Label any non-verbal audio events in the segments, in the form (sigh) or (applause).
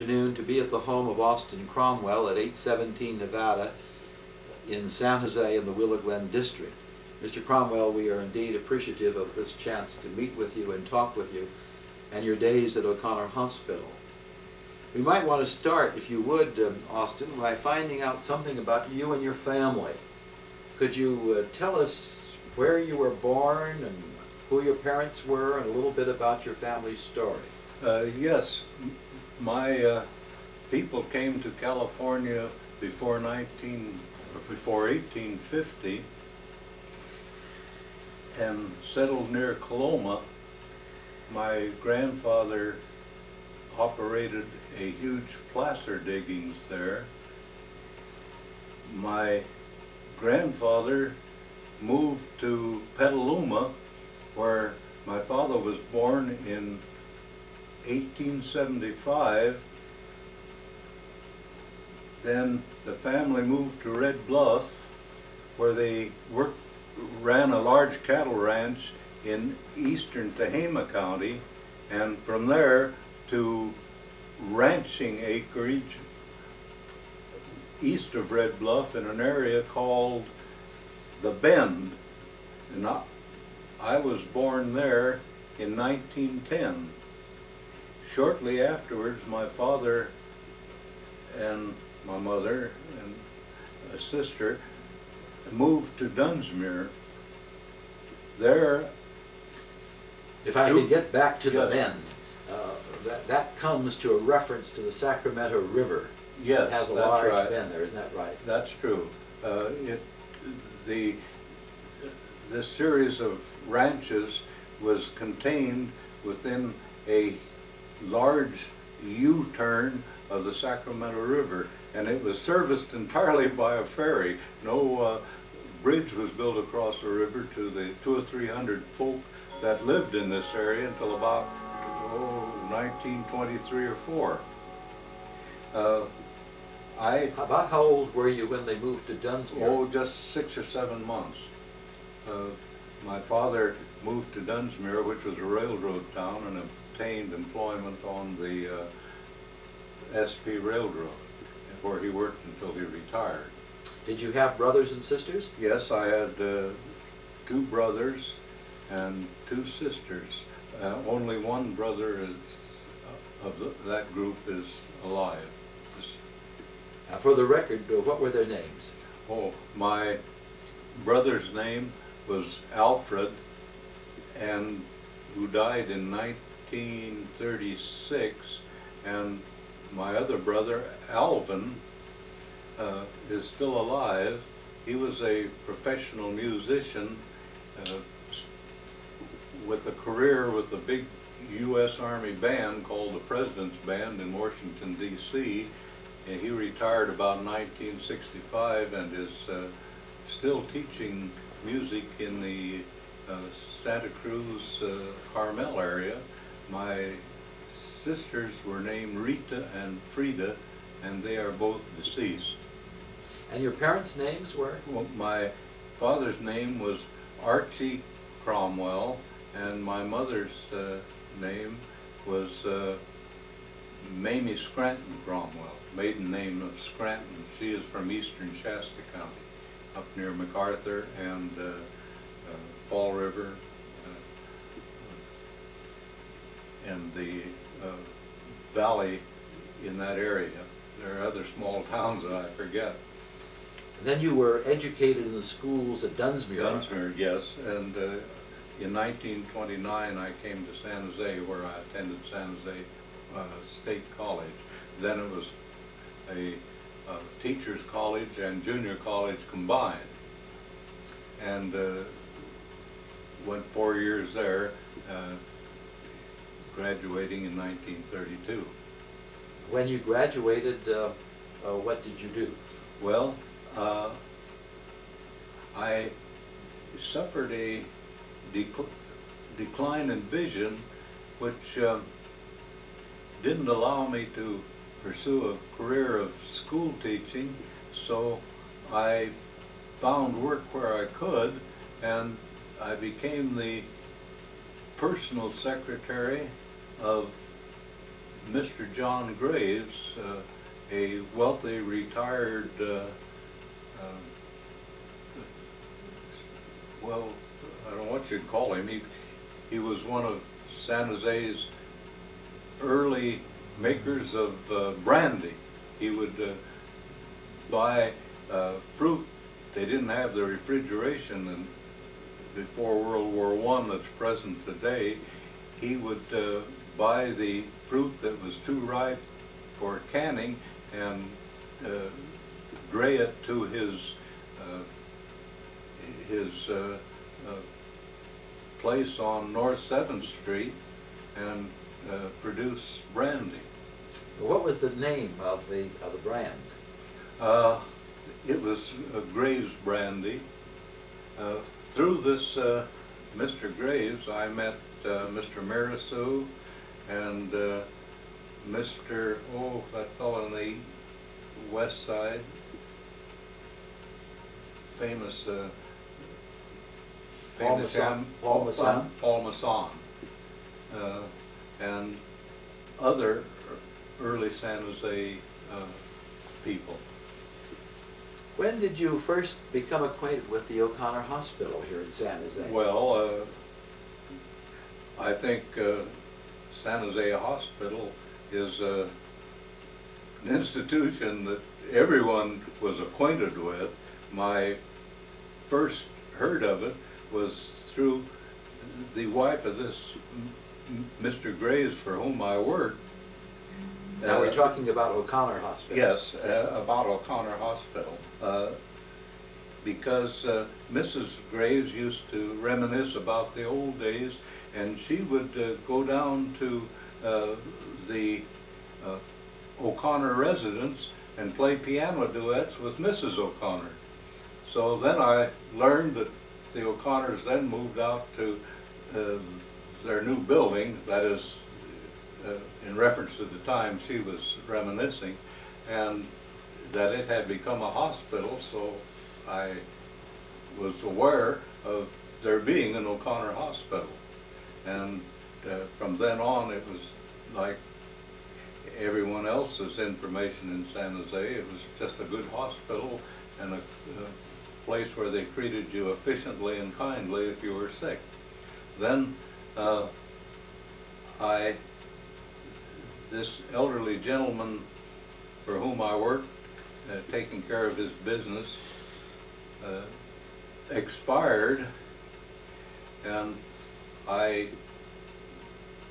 afternoon to be at the home of Austin Cromwell at 817 Nevada in San Jose in the Willow Glen District. Mr. Cromwell, we are indeed appreciative of this chance to meet with you and talk with you and your days at O'Connor Hospital. We might want to start, if you would, um, Austin, by finding out something about you and your family. Could you uh, tell us where you were born and who your parents were and a little bit about your family story? Uh, yes, my uh, people came to California before 19, or before 1850 and settled near Coloma. My grandfather operated a huge placer diggings there. My grandfather moved to Petaluma where my father was born in 1875. Then the family moved to Red Bluff, where they worked, ran a large cattle ranch in eastern Tehama County, and from there to ranching acreage east of Red Bluff in an area called the Bend. And I, I was born there in 1910. Shortly afterwards, my father and my mother and a sister moved to Dunsmuir. There, If I could get back to the bend, uh, that, that comes to a reference to the Sacramento River. yes, It has a that's large right. bend there, isn't that right? That's true. Uh, it, the, this series of ranches was contained within a large U-turn of the Sacramento River, and it was serviced entirely (laughs) by a ferry. No uh, bridge was built across the river to the two or three hundred folk that lived in this area until about oh, 1923 or four. Uh, I About how old were you when they moved to Dunsmere? Oh, just six or seven months. Uh, My father moved to Dunsmuir, which was a railroad town, and obtained employment on the uh, SP Railroad, where he worked until he retired. Did you have brothers and sisters? Yes, I had uh, two brothers and two sisters. Uh, Only one brother is, uh, of the- that group is alive. Now, for the record, what were their names? Oh, my brother's name was Alfred, and who died in 1936, and my other brother, Alvin, uh, is still alive. He was a professional musician uh, with a career with a big U.S. Army band called the President's Band in Washington, D.C. And he retired about 1965 and is uh, still teaching music in the uh, Santa Cruz uh, Carmel area. My sisters were named Rita and Frida, and they are both deceased. And your parents' names were? Well, my father's name was Archie Cromwell, and my mother's uh, name was uh, Mamie Scranton Cromwell, maiden name of Scranton. She is from eastern Shasta County, up near McArthur and uh, uh, Fall River, uh, and the uh, valley in that area. There are other small (laughs) towns that I forget. Then you were educated in the schools at Dunsmere. Dunsmuir, yes, and uh, in 1929, I came to San Jose, where I attended San Jose uh, State College. Then it was a uh, teacher's college and junior college combined. And uh, went four years there, uh, graduating in 1932. When you graduated, uh, uh, what did you do? Well, uh, I suffered a decl- decline in vision, which didn't allow me to pursue a career of school teaching, so I found work where I could, and I became the personal secretary of Mr. John Graves, uh, a wealthy retired, uh, um, well, I don't know what you'd call him. He, he was one of San Jose's early makers of uh, brandy. He would uh, buy uh, fruit. They didn't have the refrigeration and before World War One that's present today. He would uh, buy the fruit that was too ripe for canning and uh, gray it to his uh, his place on North Seventh Street and uh, produce brandy. What was the name of the, of the brand? Uh, it was uh, Graves brandy. Uh, through this uh, Mr. Graves, I met uh, Mr. Mirassou and uh, Mr. Oh, that fellow on the west side, famous. Uh, Paul famous Masson- Paul Masson? Paul Masson. Uh, and other early San Jose uh, people. When did you first become acquainted with the O'Connor Hospital here in San Jose? Well, uh, I think uh, San Jose Hospital is uh, an institution that everyone was acquainted with. My first heard of it was through the wife of this Mr. Graves for whom I worked. Now, we're talking about O'Connor Hospital. Yes, uh, about O'Connor Hospital. Uh, Because uh, Mrs. Graves used to reminisce about the old days, and she would uh, go down to uh, the uh, O'Connor residence and play piano duets with Mrs. O'Connor. So then I learned that the O'Connors then moved out to their new building, that is, in reference to the time she was reminiscing, and that it had become a hospital, so I was aware of there being an O'Connor hospital. And uh, from then on, it was like everyone else's information in San Jose. It was just a good hospital and a, a place where they treated you efficiently and kindly if you were sick. Then uh, I, this elderly gentleman for whom I worked, uh, taking care of his business, uh, expired, and I,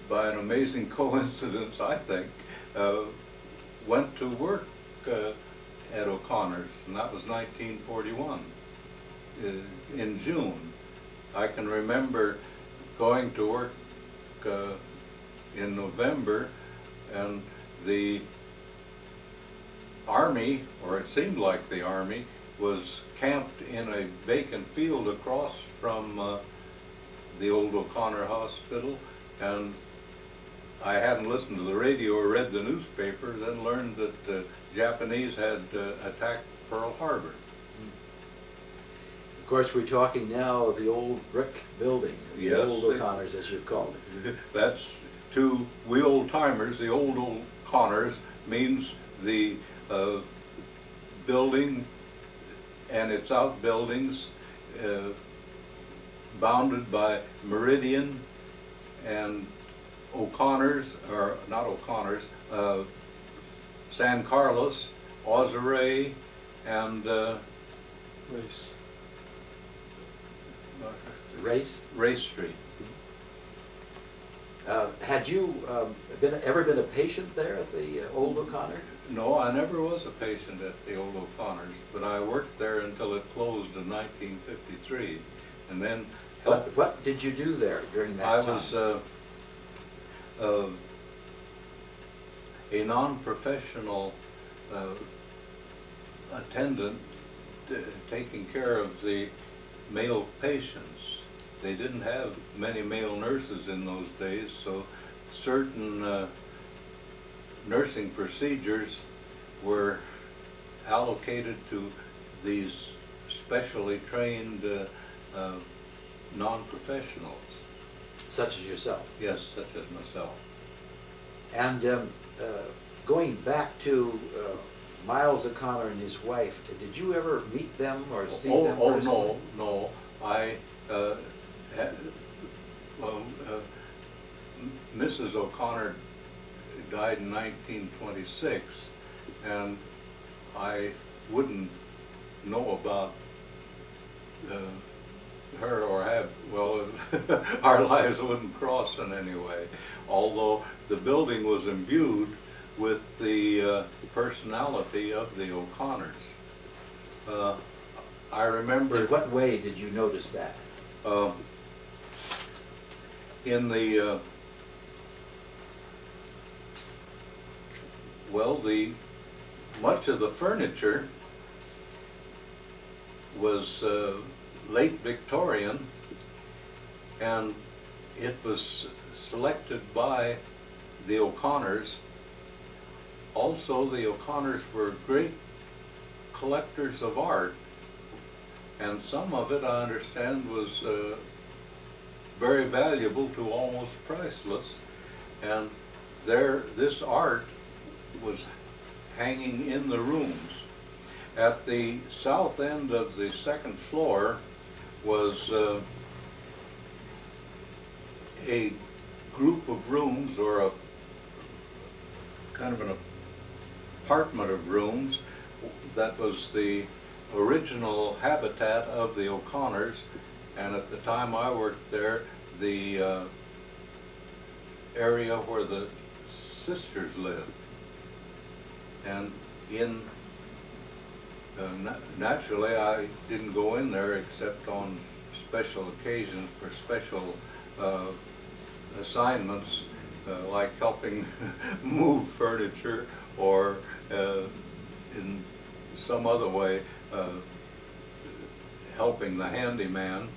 by an amazing (laughs) coincidence, I think, uh, went to work uh, at O'Connor's, and that was 1941, uh, in June. I can remember going to work uh, in November, and the Army, or it seemed like the Army, was camped in a vacant field across from uh, the old O'Connor Hospital, and I hadn't listened to the radio or read the newspaper, then learned that the Japanese had uh, attacked Pearl Harbor. Of course, we're talking now of the old brick building, the Yes. old O'Connors, as you've called it. (laughs) That's to we old timers, the old old Connors means the uh, building and its outbuildings uh, bounded by Meridian and O'Connors, or not O'Connors, uh, San Carlos, Auzerais, and uh, Race. Race, Race Street. Uh, had you um, been, ever been a patient there at the uh, old O'Connor? No, I never was a patient at the old O'Connors, but I worked there until it closed in 1953, and then What, what did you do there during that I time? was uh, uh, a non-professional uh, attendant uh, taking care of the male patients. They didn't have many male nurses in those days, so certain uh, nursing procedures were allocated to these specially trained uh, uh, non-professionals. Such as yourself. Yes, such as myself. And um, uh, going back to uh, Miles O'Connor and his wife, did you ever meet them or see Oh, them oh, personally? no, no, I, uh, well, uh, Mrs. O'Connor died in nineteen twenty-six, and I wouldn't know about, uh, her or have, well, (laughs) our lives wouldn't cross in any way. Although the building was imbued with the uh, personality of the O'Connors. Uh, I remember. In what way did you notice that? Um, In the, uh, well, the, much of the furniture was uh, late Victorian, and it was selected by the O'Connors. Also, the O'Connors were great collectors of art, and some of it, I understand, was uh, very valuable to almost priceless. And there, this art was hanging in the rooms. At the south end of the second floor was uh, a group of rooms or a kind of an apartment of rooms that was the original habitat of the O'Connors, and at the time I worked there, the uh, area where the sisters lived. And in, uh, na- naturally, I didn't go in there except on special occasions for special uh, assignments, uh, like helping (laughs) move furniture or uh, in some other way, uh, helping the handyman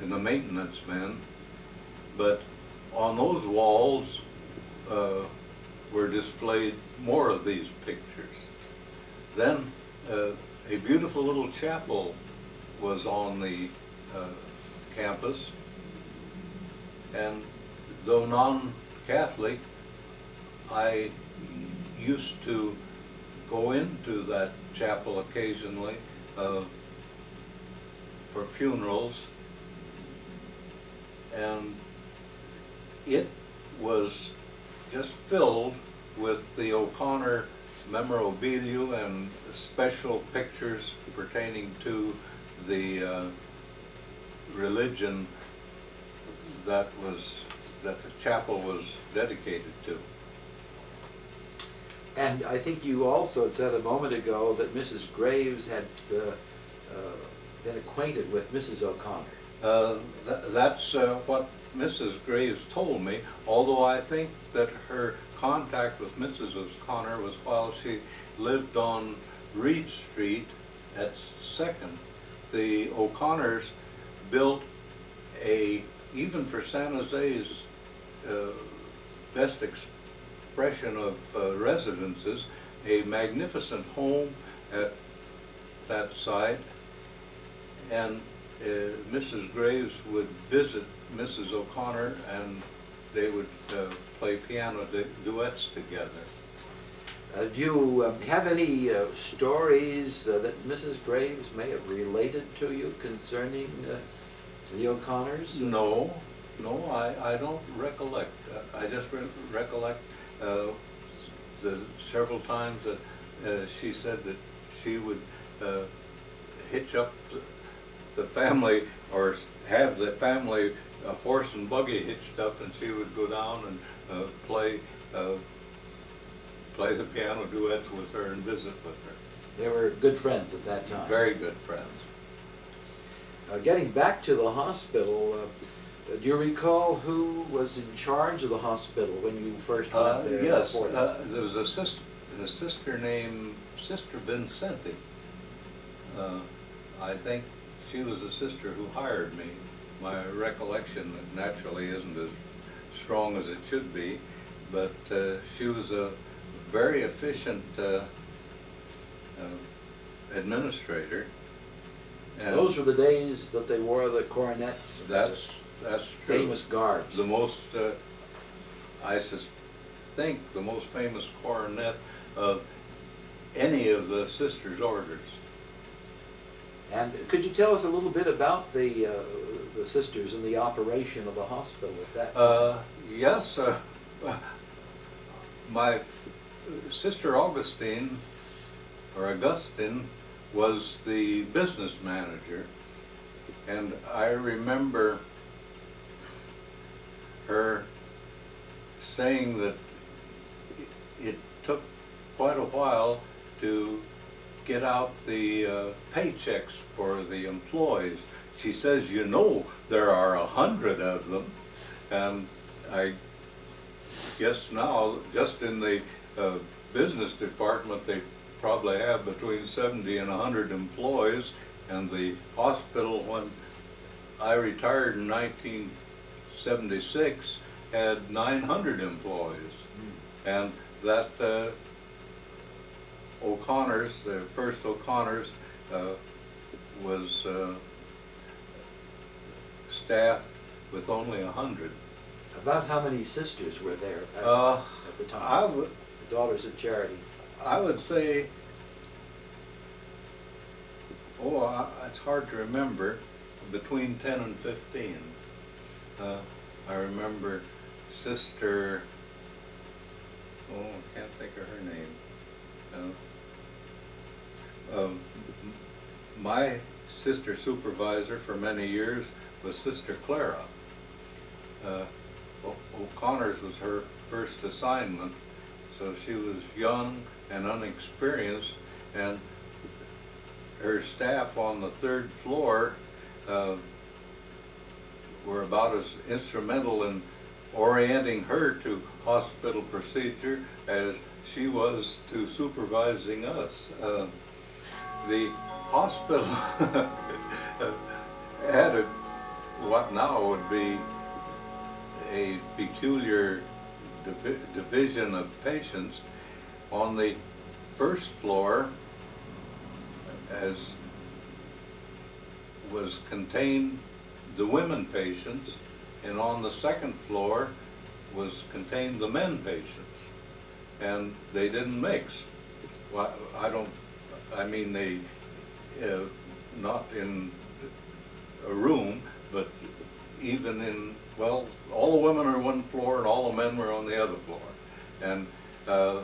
and the maintenance men. But on those walls uh, were displayed more of these pictures. Then uh, a beautiful little chapel was on the uh, campus. And though non-Catholic, I used to go into that chapel occasionally uh, for funerals. And it was just filled with the O'Connor memorabilia and special pictures pertaining to the uh, religion that was, that the chapel was dedicated to. And I think you also said a moment ago that Mrs. Graves had uh, uh, been acquainted with Mrs. O'Connor. Uh, tha- That's uh, what Mrs. Graves told me, although I think that her contact with Mrs. O'Connor was while she lived on Reed Street at Second. The O'Connors built a, even for San Jose's uh, best expression of uh, residences, a magnificent home at that site. And uh, Mrs. Graves would visit Mrs. O'Connor and they would uh, play piano du- duets together. Uh, Do you um, have any uh, stories uh, that Mrs. Graves may have related to you concerning uh, the O'Connors? No, no, I, I don't recollect. Uh, I just re- recollect uh, the several times that uh, she said that she would uh, hitch up the- family or have the family a horse and buggy hitched up and she would go down and uh, play, uh, play the piano duets with her and visit with her. They were good friends at that time. Very good friends. Uh, Getting back to the hospital, uh, do you recall who was in charge of the hospital when you first Uh, went there? Yes, for uh, there was a sister, a sister named Sister Vincenti. Uh, I think she was a sister who hired me. My recollection naturally isn't as strong as it should be, but uh, she was a very efficient uh, uh, administrator. and Those were the days that they wore the coronets. That's, that's true. Famous garbs. The most, uh, I sus- think, the most famous coronet of any of the sisters' orders. And could you tell us a little bit about the, uh, the sisters and the operation of the hospital at that time? Uh, yes, uh, my sister Augustine, or Augustine, was the business manager. And I remember her saying that it- it took quite a while to get out the uh, paychecks for the employees. She says, you know, there are a hundred of them. And I guess now, just in the uh, business department, they probably have between 70 and 100 employees. And the hospital, when I retired in 1976, had 900 employees. And that uh, O'Connor's, the first O'Connor's, uh, was uh, staffed with only a 100. About how many sisters were there at, Uh, at the I time? would, The Daughters of Charity. I would say, oh, I- it's hard to remember, between 10 and 15. Uh, I remember Sister, oh, I can't think of her name. Uh, um, My sister supervisor for many years was Sister Clara. Uh, O'Connor's was her first assignment, so she was young and unexperienced, and her staff on the third floor uh, were about as instrumental in orienting her to hospital procedure as she was to supervising us. Uh, The hospital (laughs) had a, what now would be a peculiar divi- division of patients. On the first floor, as was contained the women patients, and on the second floor was contained the men patients. And they didn't mix. Well, I don't, I mean, they, uh, not in a room, but even in, well, all the women are on one floor and all the men were on the other floor. And uh,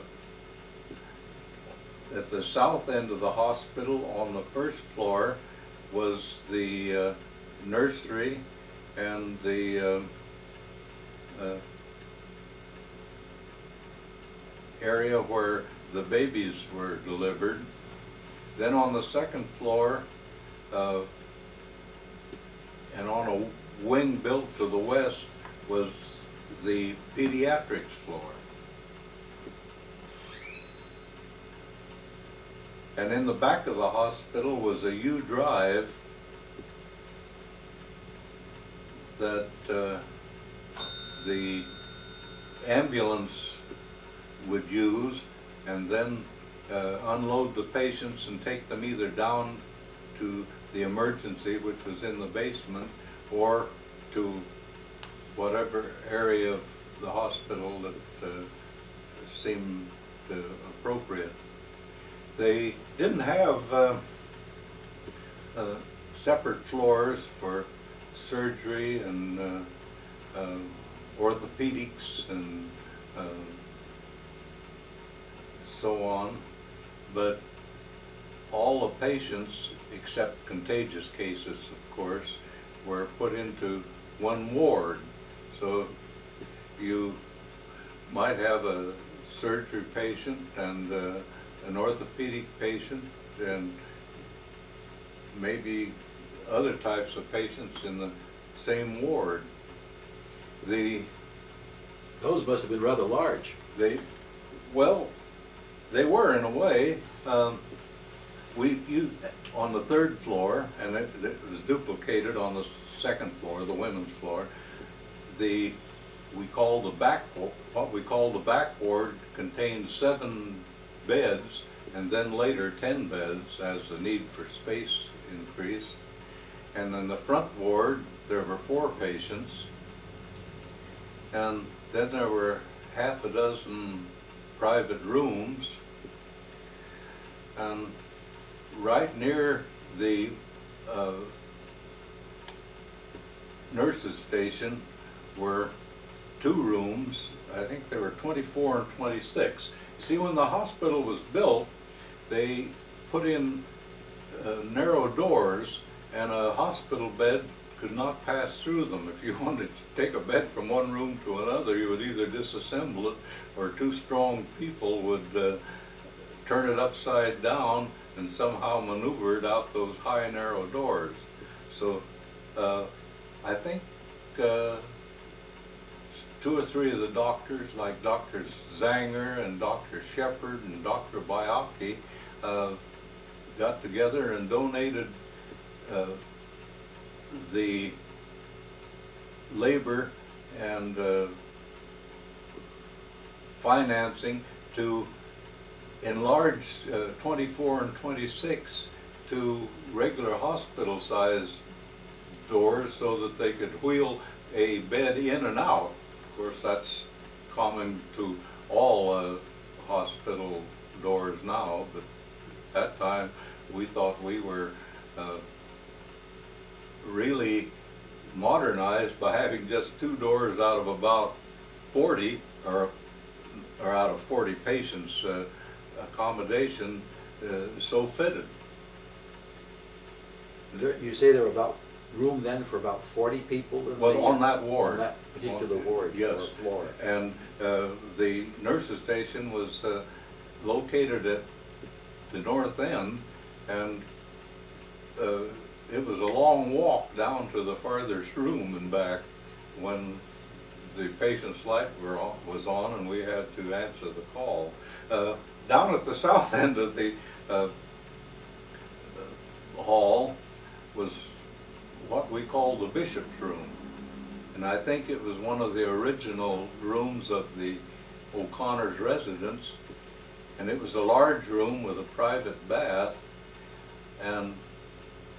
at the south end of the hospital, on the first floor, was the uh, nursery and the uh, uh, area where the babies were delivered. Then on the second floor, uh, and on a wing built to the west was the pediatrics floor. And in the back of the hospital was a U drive that uh, the ambulance would use and then uh, unload the patients and take them either down to the emergency, which was in the basement, or to whatever area of the hospital that uh, seemed uh, appropriate. They didn't have uh, uh, separate floors for surgery and uh, orthopedics and so on, but all the patients, except contagious cases, of course, were put into one ward. So you might have a surgery patient and uh, an orthopedic patient and maybe other types of patients in the same ward. The, Those must have been rather large. they, well, they were in a way. Um, we, you, on the third floor, and it, it was duplicated on the second floor, the women's floor, the, we call the back, what we call the back ward contained seven beds, and then later ten beds as the need for space increased. And then the front ward, there were four patients. And then there were half a dozen private rooms. And right near the uh, nurses' station were two rooms. I think there were 24 and 26. See, when the hospital was built, they put in uh, narrow doors and a hospital bed could not pass through them. If you (laughs) wanted to take a bed from one room to another, you would either disassemble it or two strong people would uh, turn it upside down and somehow maneuver it out those high narrow doors. So uh, I think uh, two or three of the doctors, like Dr. Zanger and Dr. Shepard and Dr. Bayaki, uh, got together and donated uh, the labor and uh, financing to enlarge uh, 24 and 26 to regular hospital size doors so that they could wheel a bed in and out. Of course, that's common to all uh, hospital doors now, but at that time we thought we were uh, really modernized by having just two doors out of about 40 or, or out of 40 patients uh, accommodation uh, so fitted. There, you say there were about, room then for about forty people in the? Well, on that ward. On that particular On- ward or yes. floor. And uh, the nurses' station was uh, located at the north end, and uh, it was a long walk down to the farthest room and back when the patient's light were on, was on and we had to answer the call. Down at the (laughs) south end of the uh, hall was what we call the bishop's room. And I think it was one of the original rooms of the O'Connor's residence. And it was a large room with a private bath and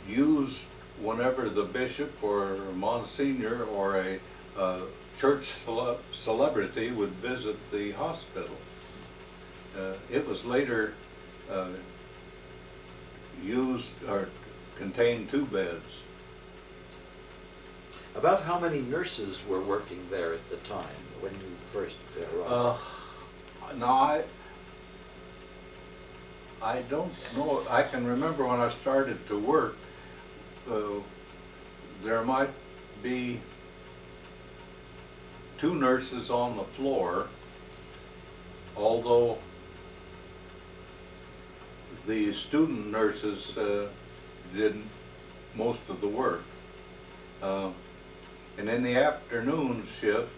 used whenever the bishop or Monsignor or a uh, church cele- celebrity would visit the hospital. Uh, It was later uh, used or contained two beds. About how many nurses were working there at the time when you first arrived? Uh, no, I, I don't know, I can remember when I started to work, uh, there might be two nurses on the floor, although the student nurses uh, did most of the work. Uh, And in the afternoon shift,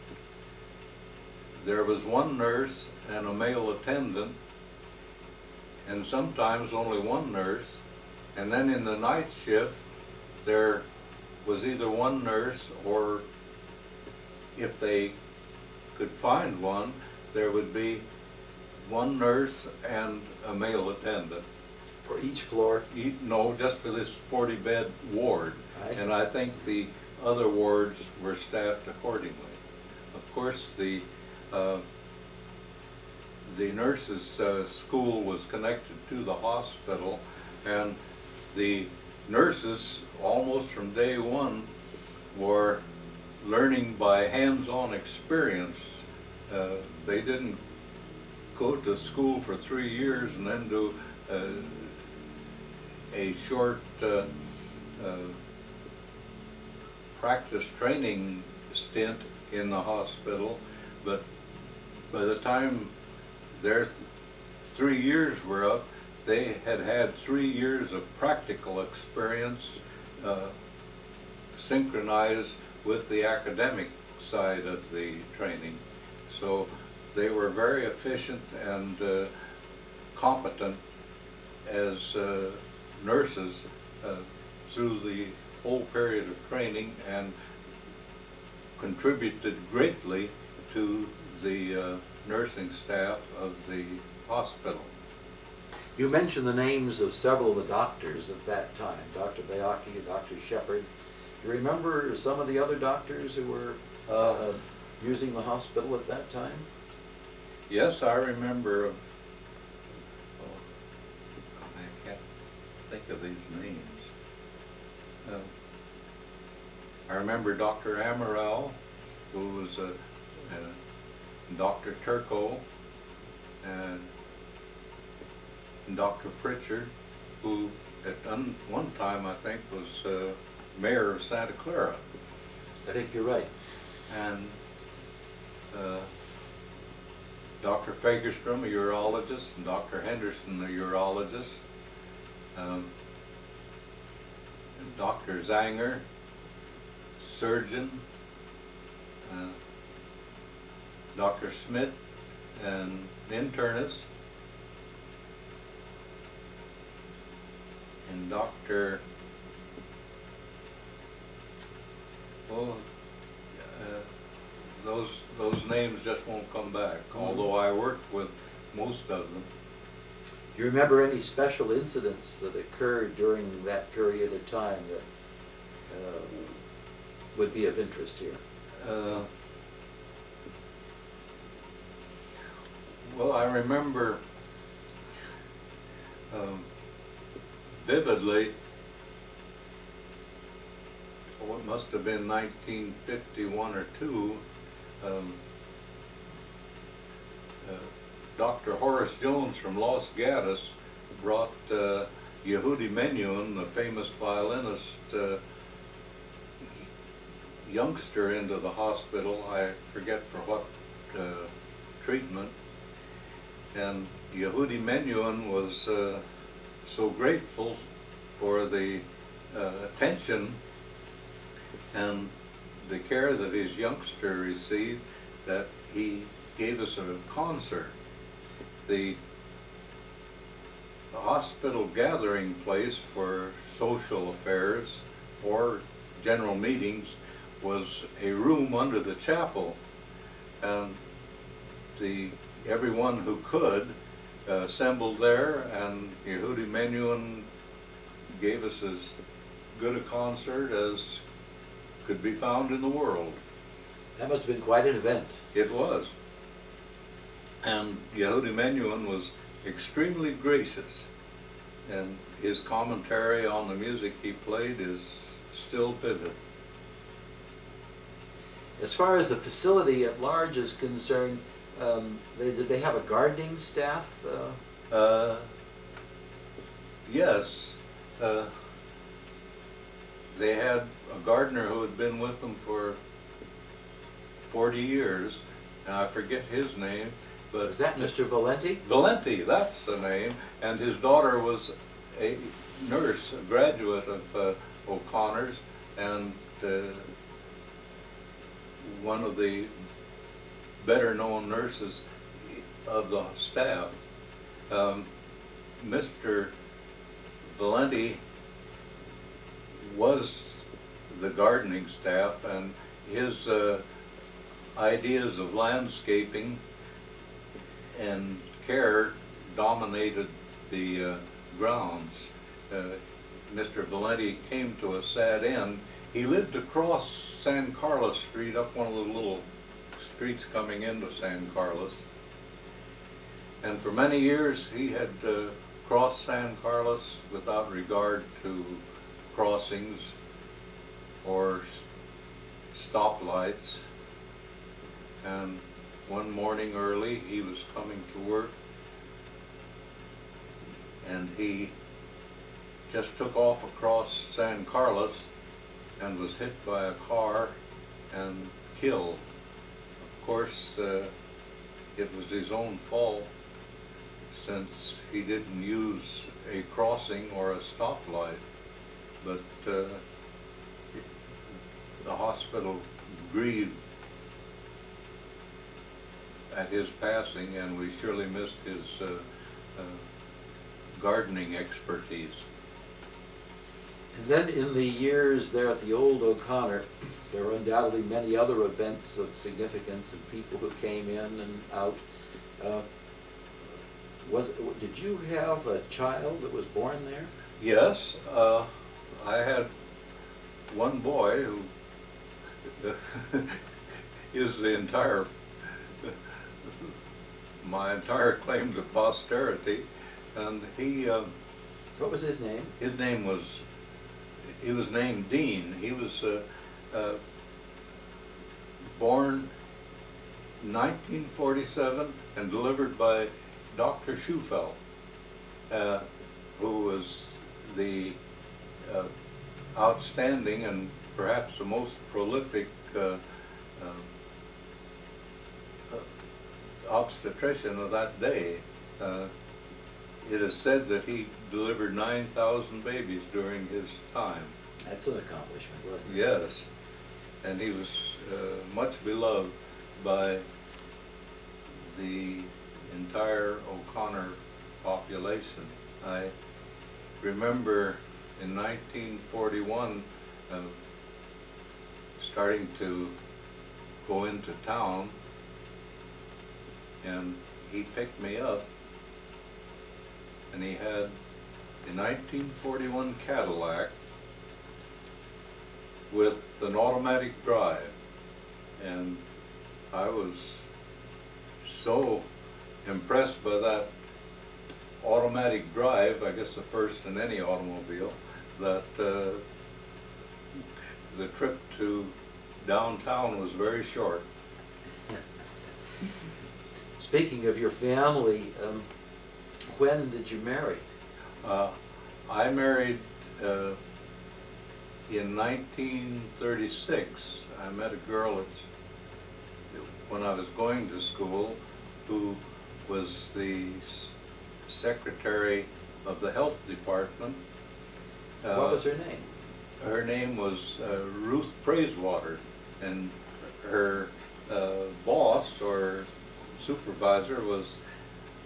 there was one nurse and a male attendant, and sometimes only one nurse. And then in the night shift, there was either one nurse or if they could find one, there would be one nurse and a male attendant. For each floor? E- No, just for this forty bed ward. I. And I think the other wards were staffed accordingly. Of course, the, uh, the nurses' uh, school was connected to the hospital, and the nurses, almost from day one, were learning by hands-on experience. Uh, They didn't go to school for three years and then do uh, a short uh, uh, practice training stint in the hospital, but by the time their th- three years were up, they had had three years of practical experience uh, synchronized with the academic side of the training. So they were very efficient and uh, competent as uh, nurses uh, through the whole period of training and contributed greatly to the uh, nursing staff of the hospital. You mentioned the names of several of the doctors at that time, Dr. Bayaki Dr. Shepard. Do you remember some of the other doctors who were Uh, uh, using the hospital at that time? Yes, I remember of, oh, I can't think of these names. Uh, I remember Dr. Amaral, who was a, uh, Dr. Turco, and Dr. Pritchard, who at one time, I think, was uh, mayor of Santa Clara. I think you're right. And uh, Dr. Fagerstrom, a urologist, and Dr. Henderson, a urologist. Um, Dr. Zanger, surgeon. Uh, Dr. Smith, an internist. And Dr. Well, uh, those, those names just won't come back, although I worked with most of them. Do you remember any special incidents that occurred during that period of time that uh, would be of interest here? Uh, Well, I remember um, vividly, it must have been 1951 or 2, um, uh, Dr. Horace Jones from Los Gatos brought uh, Yehudi Menuhin, the famous violinist, uh, youngster into the hospital. I forget for what uh, treatment. And Yehudi Menuhin was uh, so grateful for the uh, attention and the care that his youngster received that he gave us a concert. The, the hospital gathering place for social affairs or general meetings was a room under the chapel. And the everyone who could uh, assembled there, and Yehudi Menuhin gave us as good a concert as could be found in the world. That must have been quite an event. It was. And Yehudi Menuhin was extremely gracious, and his commentary on the music he played is still vivid. As far as the facility at large is concerned, um, they, did they have a gardening staff? Uh, Uh, yes, uh, they had a gardener who had been with them for 40 years. Now I forget his name, but was that Mr. Valenti? Valenti, that's the name, and his daughter was a nurse, a graduate of uh, O'Connor's, and uh, one of the better-known nurses of the staff. Um, Mr. Valenti was the gardening staff, and his uh, ideas of landscaping and care dominated the uh, grounds. Uh, Mr. Valenti came to a sad end. He lived across San Carlos Street, up one of the little streets coming into San Carlos. And for many years, he had uh, crossed San Carlos without regard to crossings or stoplights. And one morning early, he was coming to work and he just took off across San Carlos and was hit by a car and killed. Of course, uh, it was his own fault since he didn't use a crossing or a stoplight. But uh, the hospital grieved at his passing, and we surely missed his uh, uh, gardening expertise. And then in the years there at the old O'Connor, there were undoubtedly many other events of significance and people who came in and out. Uh, was did you have a child that was born there? Yes, uh, I had one boy who (laughs) is the entire my entire claim to posterity. And he, uh, What was his name? his name was, he was named Dean. He was uh, uh, born 1947 and delivered by Dr. Schufelt, uh, who was the uh, outstanding and perhaps the most prolific uh, uh, uh, obstetrician of that day. Uh, It is said that he delivered 9,000 babies during his time. That's an accomplishment, wasn't it? Yes, and he was uh, much beloved by the entire O'Connor population. I remember in 1941 uh, starting to go into town, and he picked me up, and he had a 1941 Cadillac with an automatic drive. And I was so impressed by that automatic drive, I guess the first in any automobile, that uh, the trip to downtown was very short. (laughs) Speaking of your family, um, when did you marry? Uh, I married uh, in 1936. I met a girl at, when I was going to school who was the secretary of the health department. What Uh, was her name? Her name was uh, Ruth Praisewater, and her uh, boss or supervisor was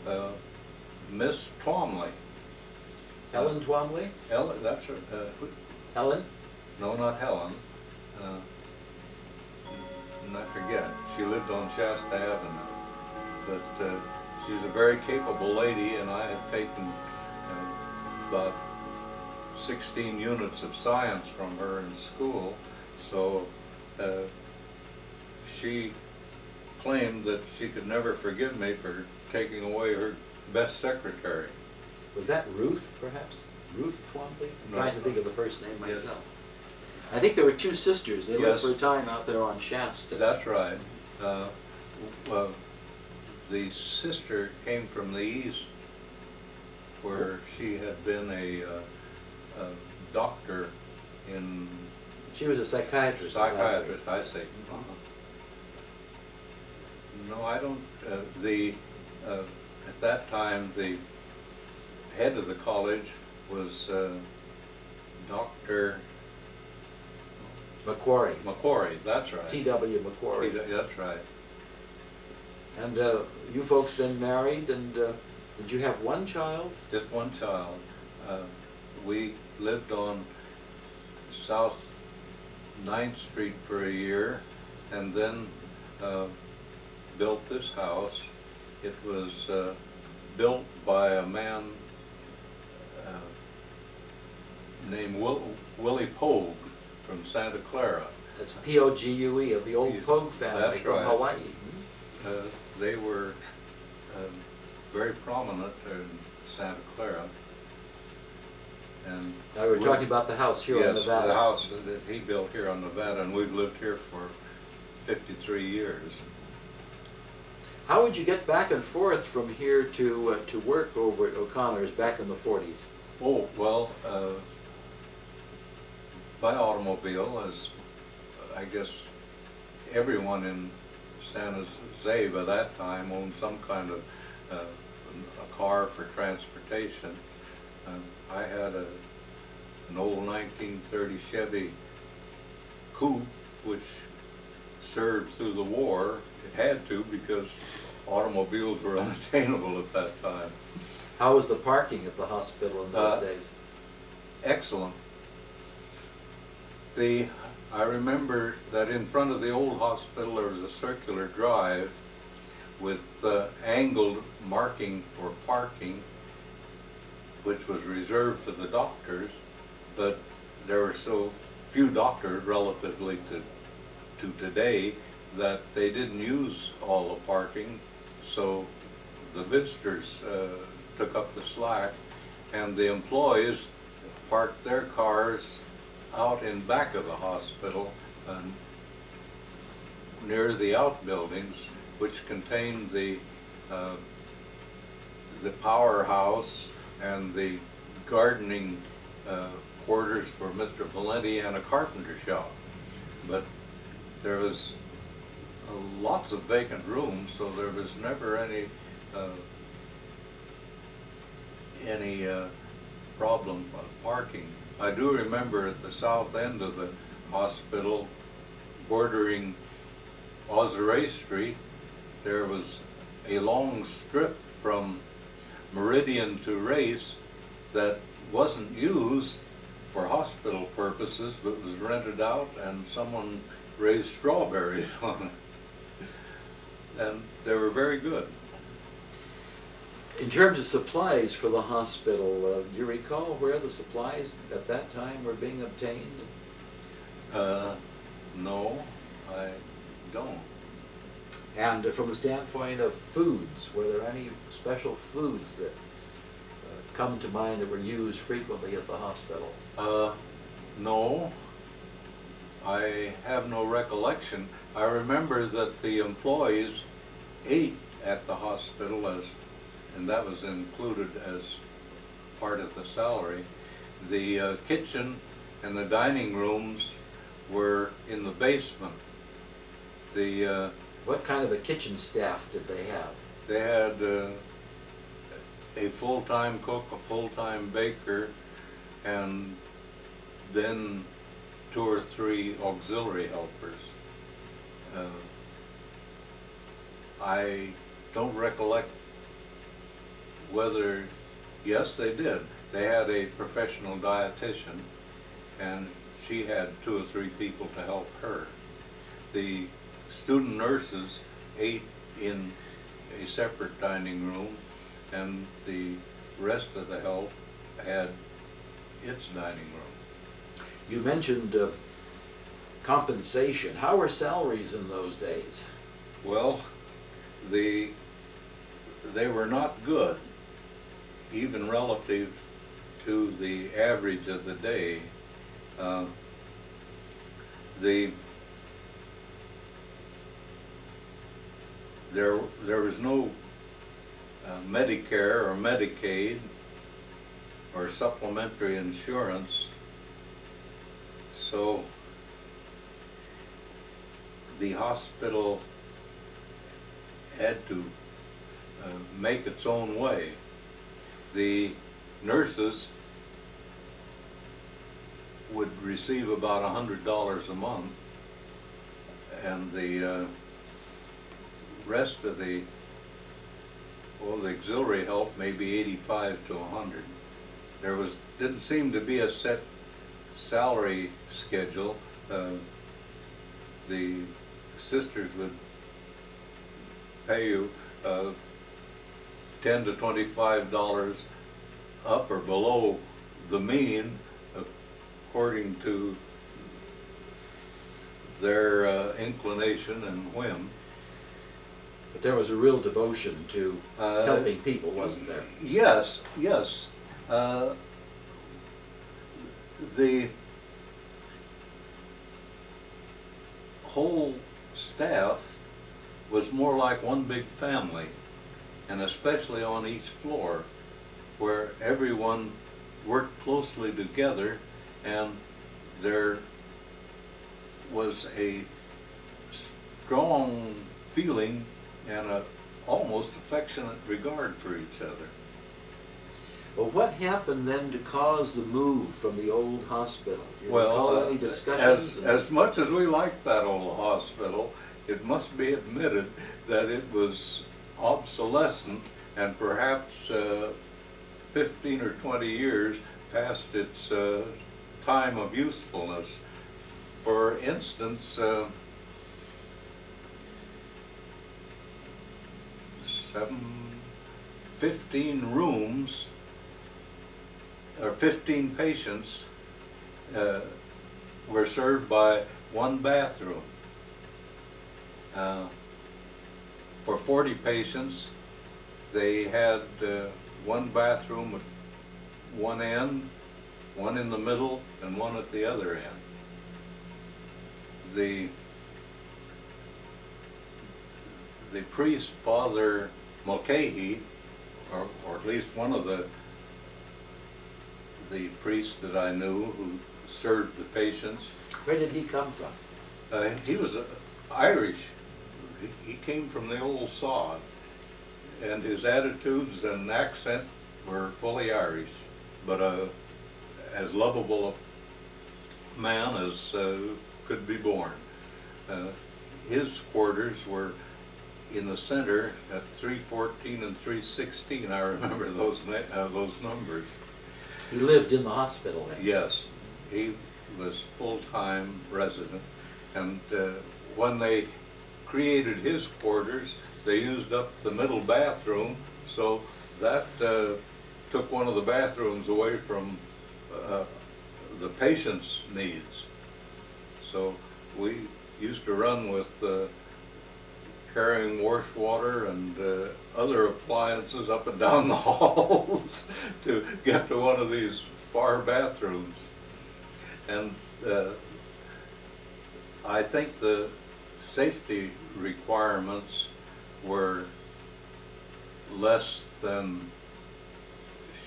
uh, Miss Twomley. Helen Twomley. Ellen, that's her, uh, Helen? no, not Helen. Uh, and I forget, she lived on Shasta Avenue. But uh, she's a very capable lady, and I had taken uh, about 16 units of science from her in school. So uh, she claimed that she could never forgive me for taking away her best secretary. Was that Ruth, perhaps? Ruth Twombly? I'm No. trying to think of the first name Yes. myself. I think there were two sisters. They lived for a time out there on Shasta. That's right. Uh, Well, the sister came from the east where she had been a, uh, a doctor in She was a psychiatrist. I psychiatrist, I see. No, I don't, uh, the, uh, at that time, the head of the college was uh, Dr. MacQuarrie. MacQuarrie, that's right. T.W. MacQuarrie. That's right. And uh, you folks then married, and uh, did you have one child? Just one child. Uh, We lived on South Ninth Street for a year and then uh, built this house. It was uh, built by a man uh, named Will- Willie Pogue from Santa Clara. That's P-O-G-U-E of the old Yes, Pogue family from right. Hawaii. Uh, They were um, very prominent in Santa Clara. And Now, we were we- talking about the house here in Yes, Nevada. the house that he built here on Nevada, and we've lived here for 53 years. How would you get back and forth from here to, uh, to work over at O'Connor's back in the 40s? Oh, well, uh, by automobile, as I guess everyone in San Jose by that time owned some kind of uh, a car for transportation. Um, I had a, an old 1930 Chevy coupe, which served through the war. It had to because automobiles were (laughs) unattainable at that time. How was the parking at the hospital in those Uh, days? excellent. The, I remember that in front of the old hospital, there was a circular drive with uh, angled marking for parking, which was reserved for the doctors, but there were so few doctors relatively to, to today that they didn't use all the parking, so the visitors uh, took up the slack, and the employees parked their cars out in back of the hospital and near the outbuildings, which contained the, uh, the powerhouse and the gardening uh, quarters for Mr. Valenti and a carpenter shop. But there was uh, lots of vacant rooms, so there was never any, uh, any uh, problem of parking. I do remember at the south end of the hospital, bordering Auzerais Street, there was a long strip from Meridian to Race that wasn't used for hospital purposes, but was rented out and someone raised strawberries (laughs) on it. And they were very good. In terms of supplies for the hospital, uh, do you recall where the supplies at that time were being obtained? Uh, no, I don't. And from the standpoint of foods, were there any special foods that uh, come to mind that were used frequently at the hospital? Uh, no, I have no recollection. I remember that the employees ate at the hospital as, and that was included as part of the salary. The uh, kitchen and the dining rooms were in the basement. The, uh, What kind of a kitchen staff did they have? they had uh, a full-time cook, a full-time baker, and then two or three auxiliary helpers. Uh, I don't recollect whether, yes, they did. They had a professional dietitian, and she had two or three people to help her. The student nurses ate in a separate dining room, and the rest of the help had its dining room. You mentioned uh, compensation. How were salaries in those days? Well, the, they were not good, even relative to the average of the day. Uh, The, there, there was no uh, Medicare or Medicaid or supplementary insurance, so the hospital had to uh, make its own way. The nurses would receive about a hundred dollars a month, and the uh, rest of the, well, the auxiliary help maybe eighty-five to a hundred. There was, didn't seem to be a set salary schedule. Uh, The sisters would pay you uh, ten to twenty-five dollars up or below the mean according to their uh, inclination and whim. But there was a real devotion to Uh, helping people, wasn't there? Yes, yes. Uh, The whole staff was more like one big family, and especially on each floor, where everyone worked closely together, and there was a strong feeling and a almost affectionate regard for each other. Well, what happened then to cause the move from the old hospital? You Well, uh, any discussions? as, as much as we liked that old hospital, it must be admitted that it was obsolescent and perhaps uh, 15 or 20 years past its uh, time of usefulness. For instance, uh, seven, 15 rooms or 15 patients uh, were served by one bathroom. Uh, For 40 patients, They had uh, one bathroom at one end, one in the middle, and one at the other end. The the priest, Father Mulcahy, or, or at least one of the the priest that I knew who served the patients, Where did he come from? uh, he was uh, Irish. He, he came from the old sod, and his attitudes and accent were fully Irish, but uh, as lovable a man as uh, could be born. Uh, his quarters were in the center at 314 and 316. I remember (laughs) those uh, those numbers. He lived in the hospital then? Yes, he was full-time resident, and uh, when they created his quarters, they used up the middle bathroom, so that uh, took one of the bathrooms away from uh, the patient's needs. So we used to run with uh, carrying wash water and uh, other appliances up and down the (laughs) halls to get to one of these far bathrooms. And uh, I think the safety requirements were less than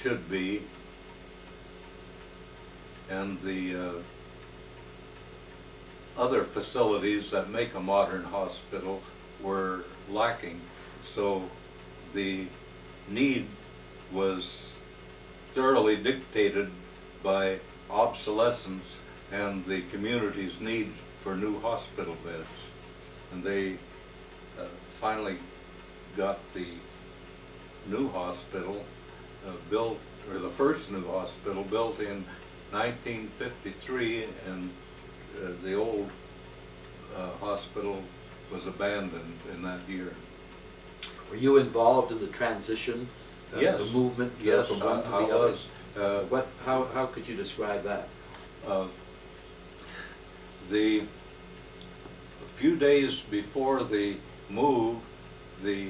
should be. And the uh, other facilities that make a modern hospital were lacking. So the need was thoroughly dictated by obsolescence and the community's need for new hospital beds. And they uh, finally got the new hospital uh, built, or the first new hospital built in 1953, and uh, the old uh, hospital was abandoned in that year. Were you involved in the transition? uh, Yes. The movement uh, Yes, from I one to the I other? was. Uh, What, how, how could you describe that? Uh, The, a few days before the move, the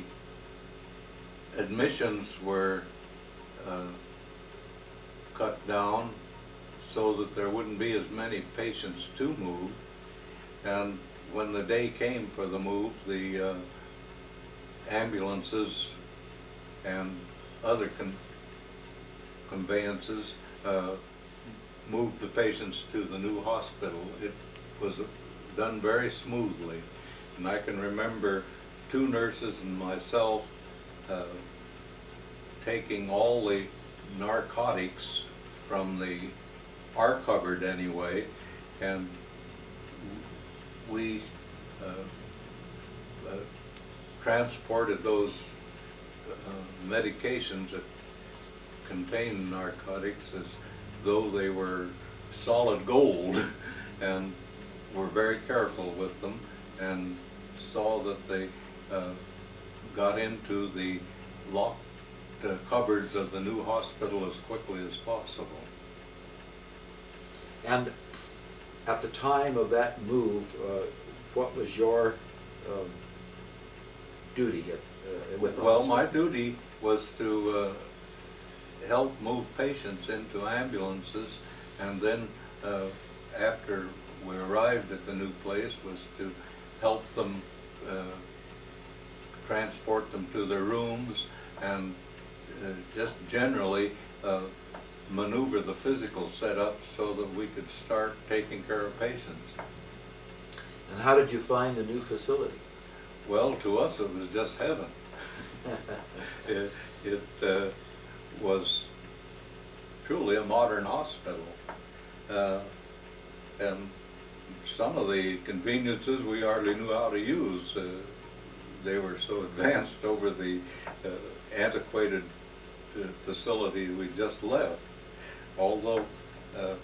admissions were uh, cut down so that there wouldn't be as many patients to move. And when the day came for the move, the uh, ambulances and other con- conveyances uh, moved the patients to the new hospital. It was done very smoothly. And I can remember two nurses and myself uh, taking all the narcotics from the, our cupboard anyway, and we uh, uh, transported those uh, medications that contain narcotics as though they were solid gold (laughs) and were very careful with them and saw that they uh, got into the locked uh, cupboards of the new hospital as quickly as possible. And at the time of that move, uh, what was your um, duty at, uh, with Well, my duty was to uh, help move patients into ambulances, and then uh, after we arrived at the new place, was to help them uh, transport them to their rooms and uh, just generally uh, maneuver the physical setup so that we could start taking care of patients. And how did you find the new facility? Well, to us, it was just heaven. (laughs) It, it uh, was truly a modern hospital. Uh, And some of the conveniences we hardly knew how to use. Uh, They were so advanced over the uh, antiquated uh, facility we just left. Although, uh,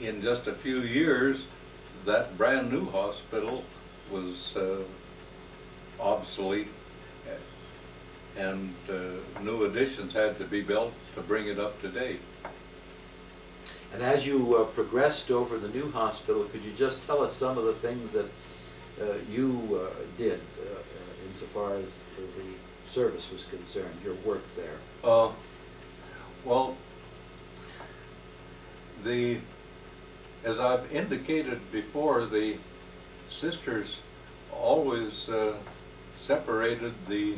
in just a few years, that brand-new hospital was uh, obsolete and uh, new additions had to be built to bring it up to date. And as you uh, progressed over the new hospital, could you just tell us some of the things that uh, you uh, did uh, uh, insofar as the service was concerned, your work there? Uh, well, the, as I've indicated before, the sisters always uh, separated the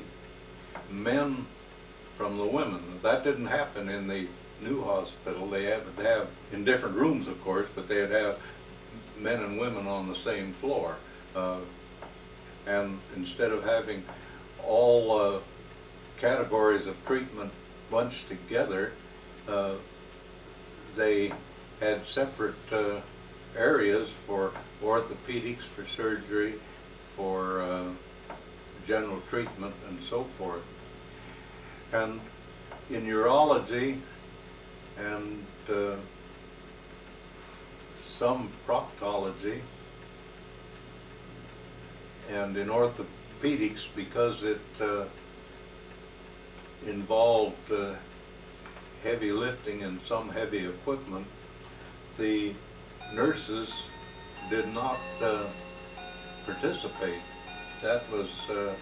men from the women. That didn't happen in the new hospital. They had to have, in different rooms of course, but they'd have men and women on the same floor. Uh, and instead of having all uh, categories of treatment bunched together, uh, they had separate uh, areas for orthopedics, for surgery, for uh, general treatment, and so forth. And in urology and uh, some proctology, and in orthopedics, because it uh, involved uh, heavy lifting and some heavy equipment, the nurses did not uh, participate. That was uh,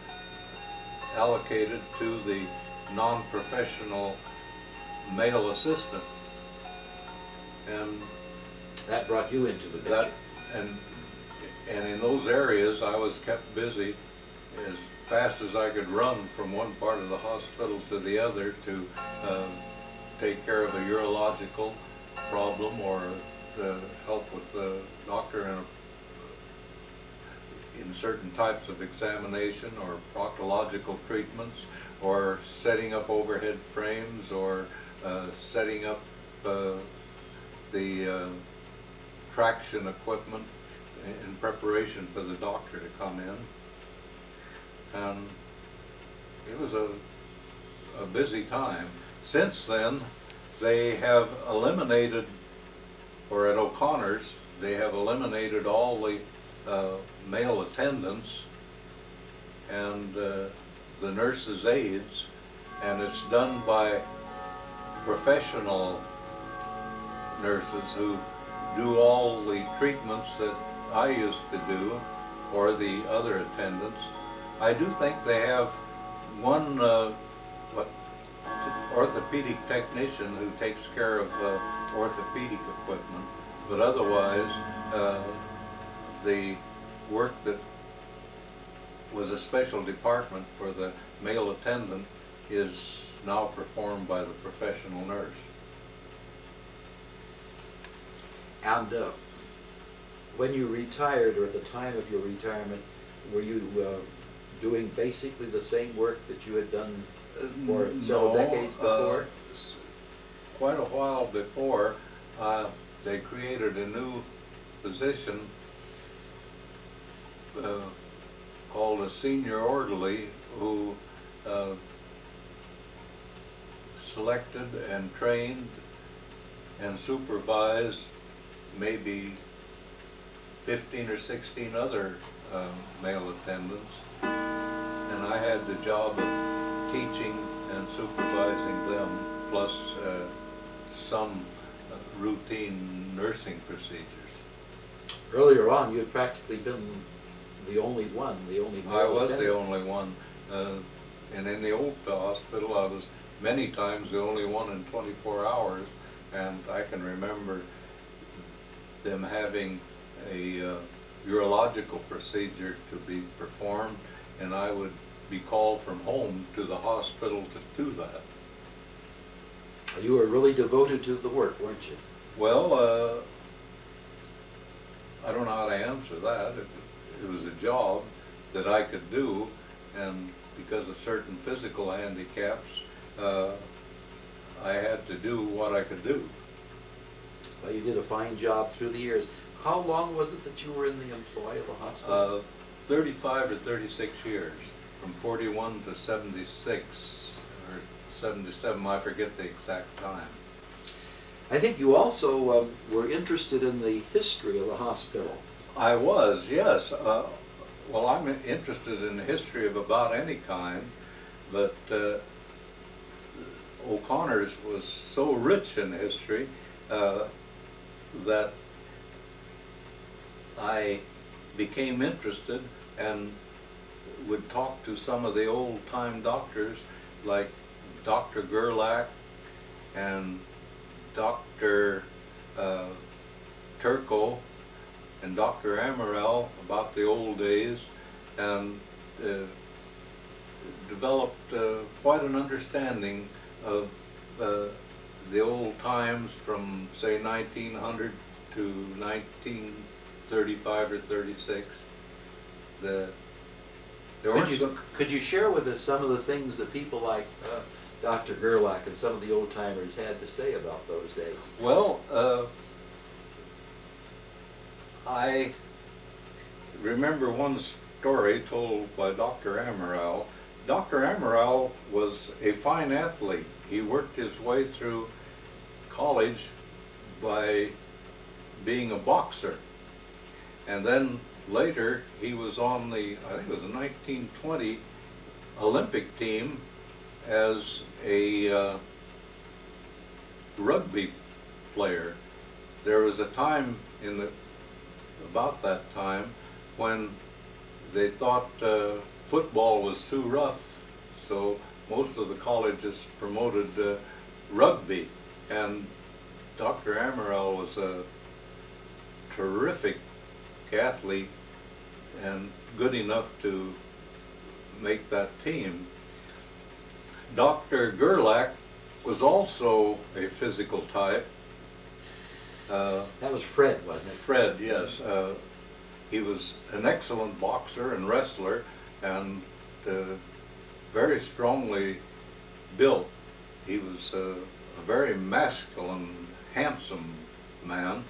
allocated to the non-professional male assistant. And That brought you into the that, picture. and, and in those areas, I was kept busy as fast as I could run from one part of the hospital to the other to um, take care of a urological problem or to help with the doctor in, a, in certain types of examination or proctological treatments or setting up overhead frames or uh, setting up uh, the uh, traction equipment in preparation for the doctor to come in. And it was a, a busy time. Since then, they have eliminated, or at O'Connor's, they have eliminated all the uh, male attendants and uh, the nurses' aides, and it's done by professional nurses who do all the treatments that I used to do, or the other attendants. I do think they have one uh, orthopedic technician who takes care of uh, orthopedic equipment, but otherwise, uh, the work that was a special department for the male attendant is now performed by the professional nurse. And uh, when you retired, or at the time of your retirement, were you uh, doing basically the same work that you had done for several No, decades uh, before? Quite a while before, uh, they created a new position uh, called a senior orderly who uh, selected and trained and supervised maybe 15 or 16 other uh, male attendants. And I had the job of teaching and supervising them, plus uh, some uh, routine nursing procedures. Earlier on, you had practically been the only one, the only I was the only one, uh, and in the old hospital, I was many times the only one in 24 hours, and I can remember them having a uh, urological procedure to be performed, and I would be called from home to the hospital to do that. You were really devoted to the work, weren't you? Well, uh, I don't know how to answer that. It, it was a job that I could do, and because of certain physical handicaps, uh, I had to do what I could do. Well, you did a fine job through the years. How long was it that you were in the employ of the hospital? Uh, 35 or 36 years, from 41 to 76 or 77, I forget the exact time. I think you also um, were interested in the history of the hospital. I was, yes. Uh, well, I'm interested in the history of about any kind, but uh, O'Connor's was so rich in history uh, that I became interested, and would talk to some of the old-time doctors, like Dr. Gerlach and Dr. uh, Turco and Dr. Amaral about the old days, and uh, developed uh, quite an understanding of uh, the old times from, say, 1900 to 1935 or 36. The, Could you, could you share with us some of the things that people like uh, Dr. Gerlach and some of the old timers had to say about those days? Well, uh, I remember one story told by Dr. Amaral. Dr. Amaral was a fine athlete. He worked his way through college by being a boxer. And then later, he was on the, I think it was the 1920 Olympic team as a uh, rugby player. There was a time in the, about that time, when they thought uh, football was too rough, so most of the colleges promoted uh, rugby. And Dr. Amaral was a terrific athlete and good enough to make that team. Dr. Gerlach was also a physical type. Uh, That was Fred, wasn't it? Fred, yes. Uh, he was an excellent boxer and wrestler and uh, very strongly built. He was uh, a very masculine, handsome man.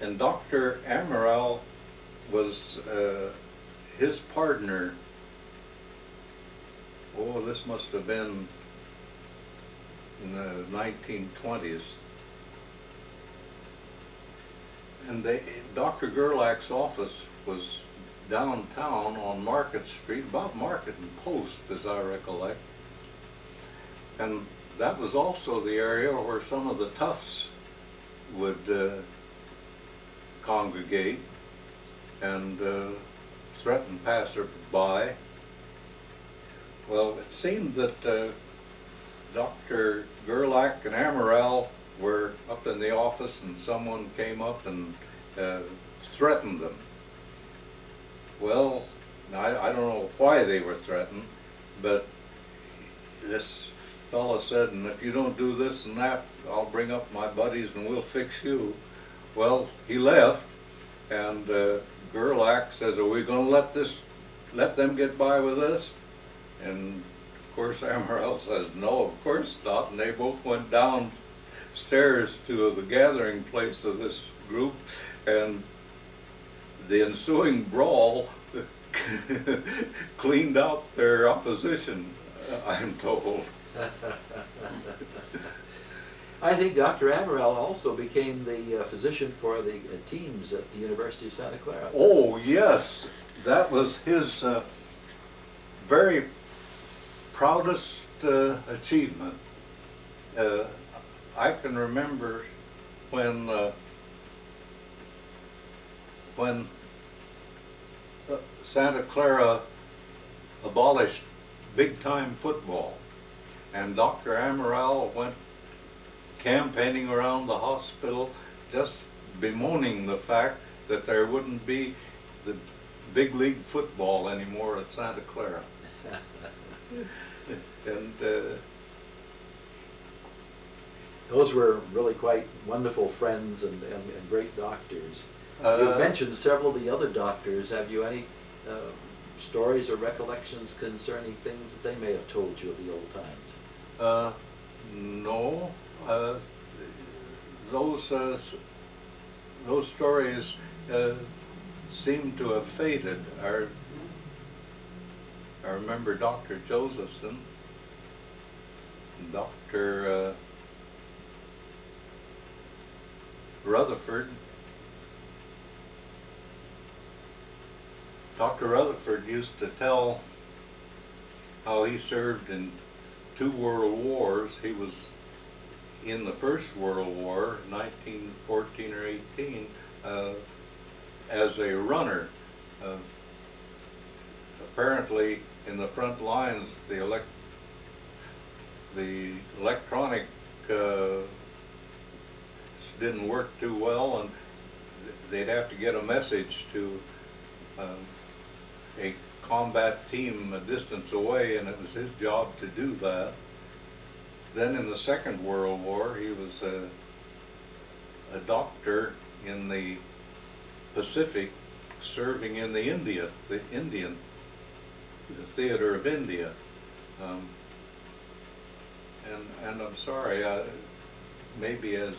And Dr. Amaral was uh, his partner. Oh, this must have been in the 1920s. And they, Dr. Gerlach's office was downtown on Market Street, about Market and Post, as I recollect. And that was also the area where some of the toughs would uh, congregate and uh, threaten passersby. Well, it seemed that uh, Dr. Gerlach and Amaral were up in the office and someone came up and uh, threatened them. Well, I, I don't know why they were threatened, but this fellow said, and if you don't do this and that, I'll bring up my buddies and we'll fix you. Well, he left, and uh, Gerlach says, are we gonna let this, let them get by with this? And of course Amaral says, no, of course not, and they both went downstairs to the gathering place of this group, and the ensuing brawl (laughs) cleaned out their opposition, I'm told. (laughs) I think Dr. Amaral also became the uh, physician for the uh, teams at the University of Santa Clara. Oh, yes, that was his uh, very proudest uh, achievement. Uh, I can remember when uh, when Santa Clara abolished big-time football, and Dr. Amaral went campaigning around the hospital, just bemoaning the fact that there wouldn't be the big league football anymore at Santa Clara. (laughs) and uh, Those were really quite wonderful friends and, and, and great doctors. Uh, You've mentioned several of the other doctors. Have you any uh, stories or recollections concerning things that they may have told you of the old times? uh, no, uh, those uh, those stories uh, seem to have faded. I, I remember Dr. Josephson, Dr. Uh, Rutherford. Dr. Rutherford used to tell how he served in two world wars. He was in the First World War, 1914 or 18, uh, as a runner. Uh, apparently in the front lines, the elec, the electronic, uh, didn't work too well and they'd have to get a message to, um, a combat team a distance away and it was his job to do that. Then in the Second World War, he was a, a doctor in the Pacific serving in the India, the Indian, the theater of India. Um, and, and I'm sorry, I, maybe as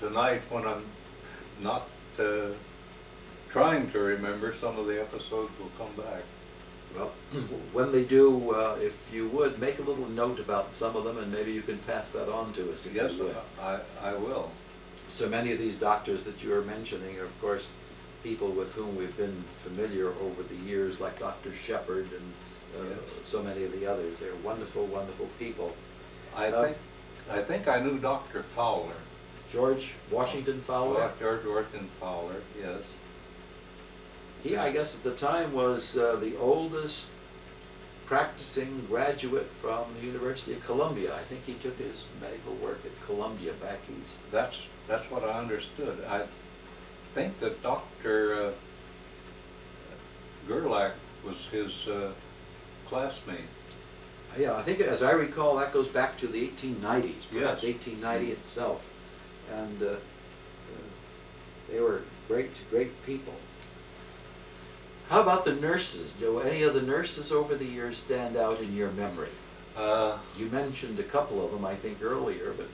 tonight when I'm not uh, trying to remember, some of the episodes will come back. Well, (clears throat) when they do, uh, if you would, make a little note about some of them and maybe you can pass that on to us if Yes, you would. I, I will. So many of these doctors that you are mentioning are, of course, people with whom we've been familiar over the years, like Dr. Shepard and uh, Yes. so many of the others. They're wonderful, wonderful people. I Uh, think, I think I knew Dr. Fowler. George Washington Fowler, George Washington Fowler, yes. He, I guess at the time, was uh, the oldest practicing graduate from the University of Columbia. I think he took his medical work at Columbia back east. That's, that's what I understood. I think that Dr. uh, Gerlach was his uh, classmate. Yeah, I think, as I recall, that goes back to the 1890s, perhaps Yes. 1890 itself. And uh, uh, they were great, great people. How about the nurses? Do any of the nurses over the years stand out in your memory? Uh, You mentioned a couple of them, I think, earlier, but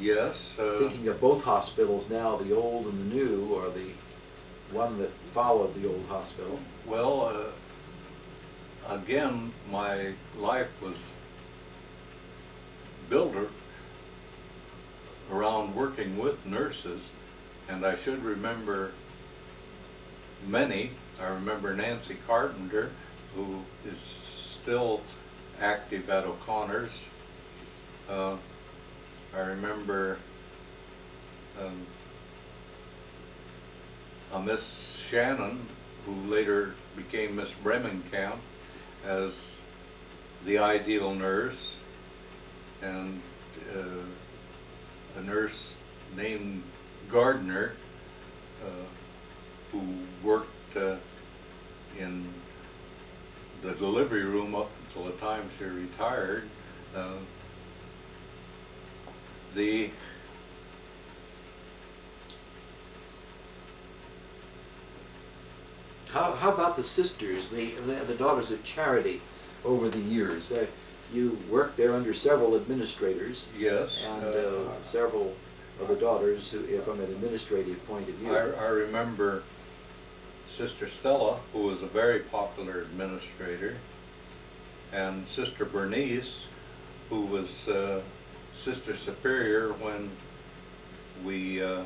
Yes, uh, thinking of both hospitals now, the old and the new, or the one that followed the old hospital. well, uh, again, my life was built around working with nurses, and I should remember many. I remember Nancy Carpenter, who is still active at O'Connor's. Uh, I remember um, a Miss Shannon, who later became Miss Bremenkamp, as the ideal nurse, and uh, a nurse named Gardner, uh, who worked uh, in the delivery room up until the time she retired. Uh, the How, how about the sisters, the, the, daughters of charity over the years? Uh, you worked there under several administrators yes, and uh, uh, several of the daughters, who, from an administrative point of view. I, I remember Sister Stella, who was a very popular administrator, and Sister Bernice, who was uh, Sister Superior when we uh,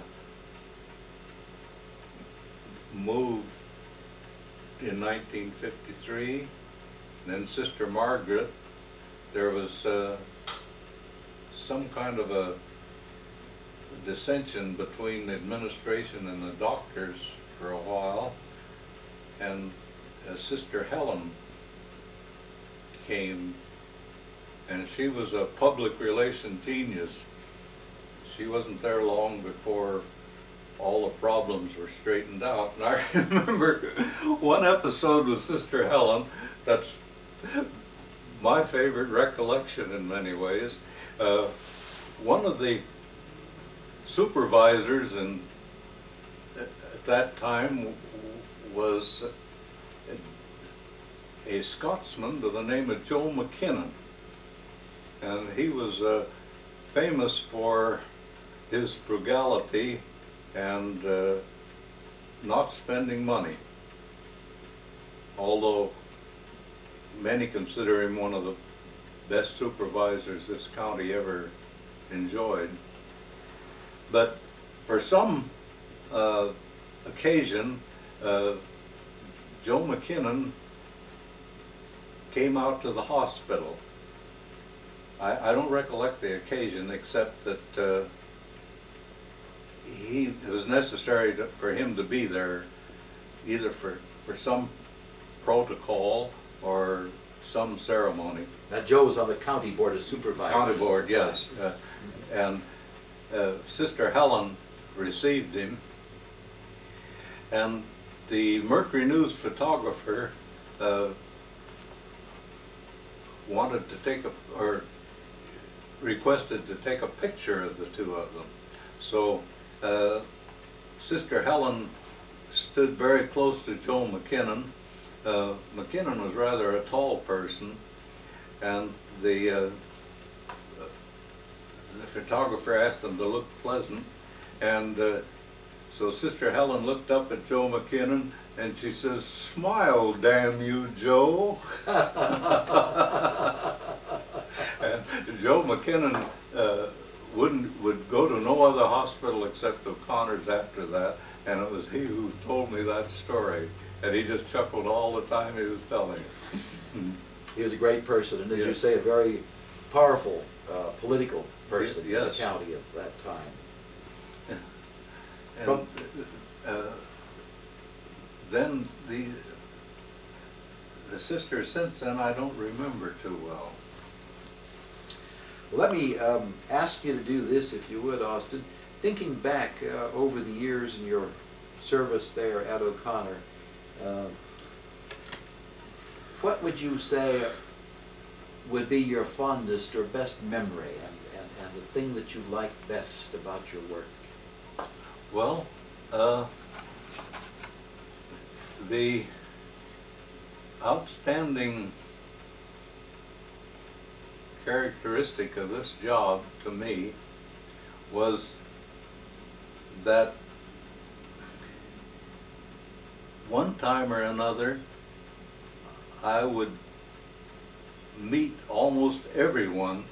moved in 1953. Then Sister Margaret, there was uh, some kind of a dissension between the administration and the doctors for a while, and uh, Sister Helen came, and she was a public relation genius. She wasn't there long before all the problems were straightened out. And I (laughs) remember one episode with Sister Helen, that's my favorite recollection in many ways. Uh, one of the supervisors and at that time was a Scotsman by the name of Joe McKinnon. And he was uh, famous for his frugality and uh, not spending money. Although many consider him one of the best supervisors this county ever enjoyed. But for some uh, occasion, uh, Joe McKinnon came out to the hospital. I, I don't recollect the occasion except that uh, he, it was necessary to, for him to be there either for, for some protocol or some ceremony. Now, Joe was on the county board of supervisors. County board, yes. Uh, And uh, Sister Helen received him. And the Mercury News photographer uh, wanted to take a, or requested to take a picture of the two of them. So uh, Sister Helen stood very close to Joe McKinnon. Uh, McKinnon was rather a tall person, and the uh, the photographer asked him to look pleasant, and uh, so Sister Helen looked up at Joe McKinnon and she says, "Smile, damn you, Joe." (laughs) and Joe McKinnon uh, wouldn't would go to no other hospital except O'Connor's after that, and it was he who told me that story, and he just chuckled all the time he was telling it. He was a great person, and as you say, a very powerful uh, political person in the county at that time. And uh, then the, the sister since then, I don't remember too well. Let me um, ask you to do this, if you would, Austin. Thinking back uh, over the years in your service there at O'Connor, uh, what would you say would be your fondest or best memory and, and, and the thing that you like best about your work? Well, uh, the outstanding characteristic of this job to me was that one time or another, I would meet almost everyone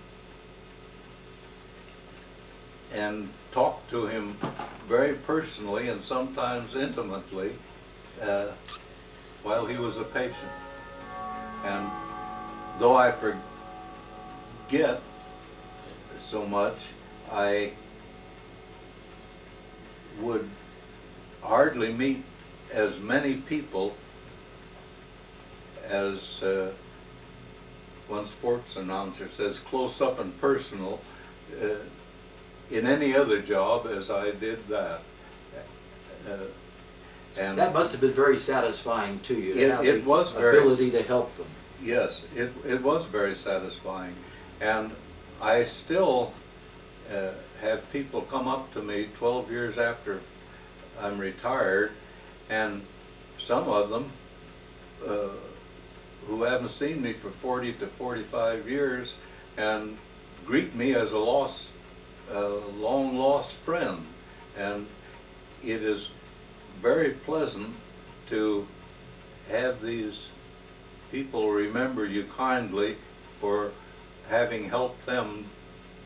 and talk to him very personally and sometimes intimately uh, while he was a patient. And though I forget so much, I would hardly meet as many people as uh, one sports announcer says, close up and personal, uh, in any other job as I did that. Uh, And That must have been very satisfying to you, It- to it the was very- ability to help them. Yes, it, it was very satisfying. And I still uh, have people come up to me 12 years after I'm retired, and some of them uh, who haven't seen me for 40 to 45 years and greet me as a lost, uh, long lost friend. And it is very pleasant to have these people remember you kindly for having helped them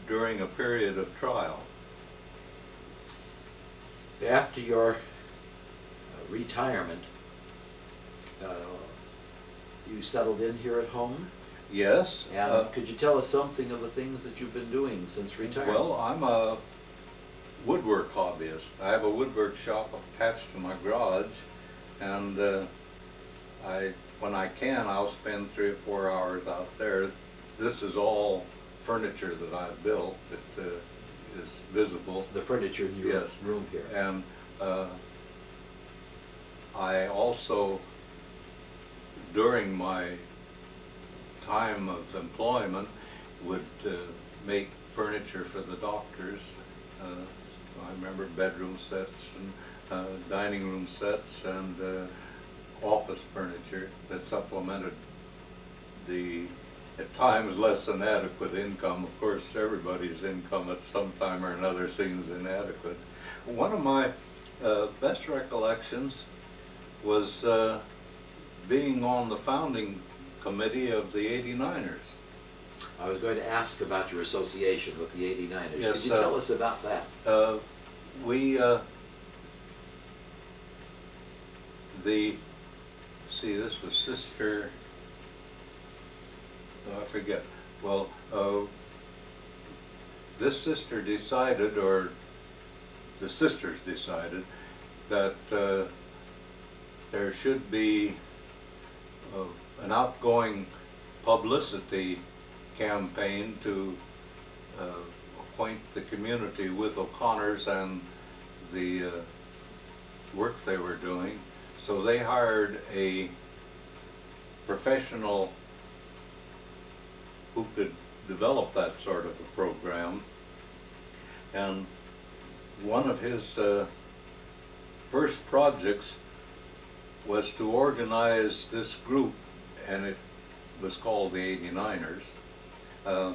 during a period of trial. After your uh, retirement, uh, you settled in here at home? Yes. And uh, could you tell us something of the things that you've been doing since retirement? Well, I'm a woodwork hobbyist. I have a woodwork shop attached to my garage, and uh, I, when I can, I'll spend three or four hours out there. This is all furniture that I've built that uh, is visible. the furniture in your Yes. room here. And uh, I also, during my time of employment, would uh, make furniture for the doctors. Uh, I remember bedroom sets and uh, dining room sets and uh, office furniture that supplemented the, at times, less than adequate income. Of course, everybody's income at some time or another seems inadequate. One of my uh, best recollections was uh, being on the founding committee of the 89ers. I was going to ask about your association with the 89ers. Yes, Could you uh, tell us about that? Uh, we, uh, the, see, this was Sister, oh, I forget. Well, uh, this sister decided, or the sisters decided, that uh, there should be of an outgoing publicity campaign to uh, acquaint the community with O'Connor's and the uh, work they were doing. So they hired a professional who could develop that sort of a program. And one of his uh, first projects was to organize this group, and it was called the 89ers, uh,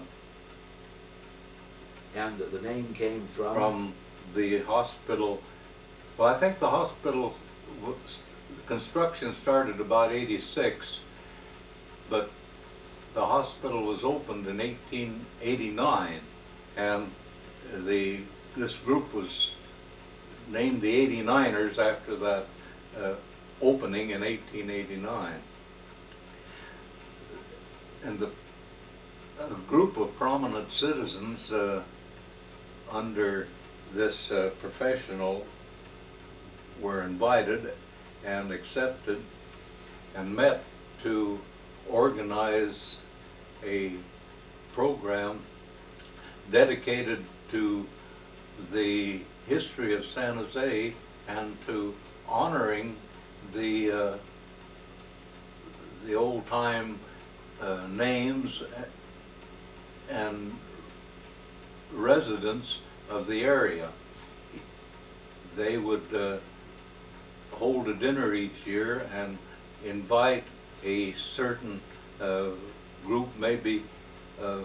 And the name came from? from the hospital. Well, I think the hospital, was- construction started about 86, but the hospital was opened in 1889, and the, this group was named the 89ers after that uh, opening in 1889. And the, a group of prominent citizens uh, under this uh, professional were invited and accepted and met to organize a program dedicated to the history of San Jose and to honoring the uh, the old time uh, names and residents of the area. They would uh, hold a dinner each year and invite a certain uh, group, maybe uh,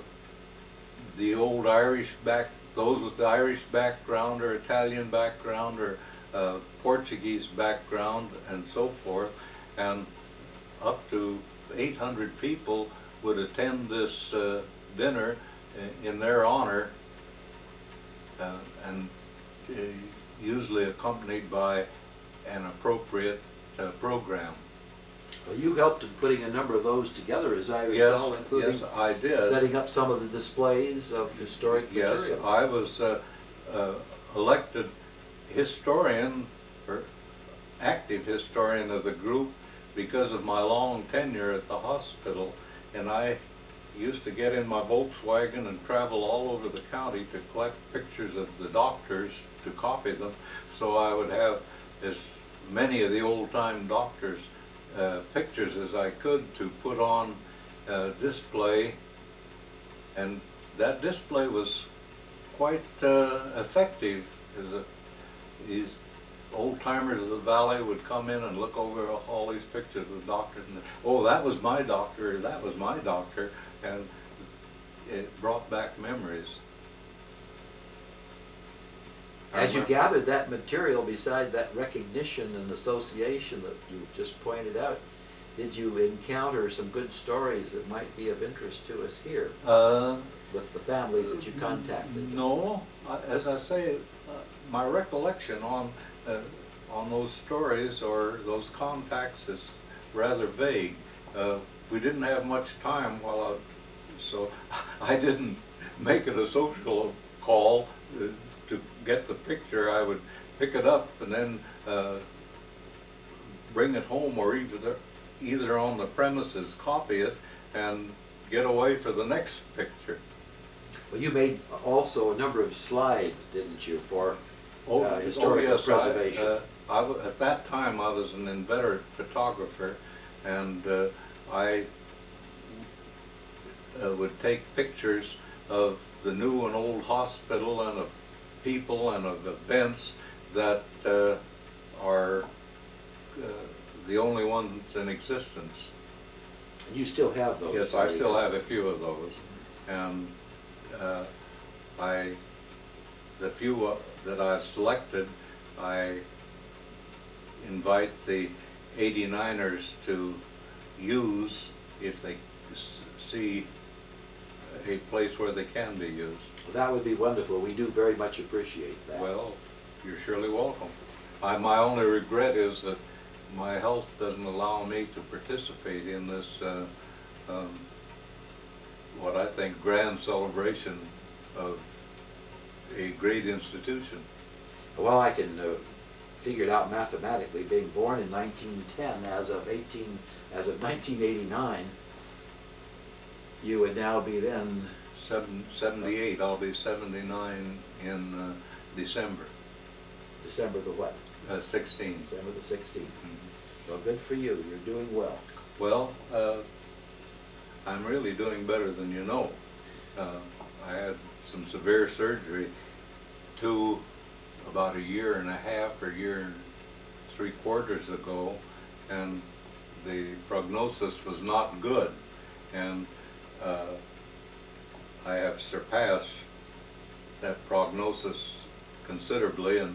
the old Irish back, those with the Irish background or Italian background or uh, Portuguese background and so forth. And up to 800 people would attend this uh, dinner in their honor uh, and uh, usually accompanied by an appropriate uh, program. Well, you helped in putting a number of those together, as I Yes, recall, including yes, I did. setting up some of the displays of historic Yes, materials. I was uh, uh, elected historian, or active historian of the group because of my long tenure at the hospital. And I used to get in my Volkswagen and travel all over the county to collect pictures of the doctors, to copy them, so I would have as many of the old-time doctors' uh, pictures as I could to put on uh, display and that display was quite uh, effective. As a, old timers of the valley would come in and look over all these pictures of doctors, and oh, that was my doctor, that was my doctor, and it brought back memories. As you gathered that material, beside that recognition and association that you've just pointed out, did you encounter some good stories that might be of interest to us here Uh, with the families that you contacted? No, as I say, uh, my recollection on, uh, on those stories or those contacts is rather vague. Uh, We didn't have much time while I, so (laughs) I didn't make it a social call uh, to get the picture. I would pick it up and then uh, bring it home or either, either on the premises, copy it and get away for the next picture. Well, you made also a number of slides, didn't you, for Oh, uh, oh, historical yes, I- preservation? uh, I At that time, I was an inveterate photographer, and uh, I uh, would take pictures of the new and old hospital and of people and of events that uh, are uh, the only ones in existence. You still have those? Yes, I still have a few of those, and uh, I, the few uh, that I've selected, I invite the 89ers to use if they see a place where they can be used. That would be wonderful. We do very much appreciate that. Well, you're surely welcome. I, my only regret is that my health doesn't allow me to participate in this, uh, um, what I think grand celebration of a great institution. Well, I can uh, figure it out mathematically, being born in 1910, as of 18, as of 1989, you would now be then, Seven, seventy-eight, I'll be seventy-nine in, uh, December, December the what? uh, sixteen. December the 16th. Mhm. Well, good for you, you're doing well. Well, uh, I'm really doing better than you know. Uh, I had some severe surgery two, about a year and a half or year and three quarters ago, and the prognosis was not good. And uh, I have surpassed that prognosis considerably and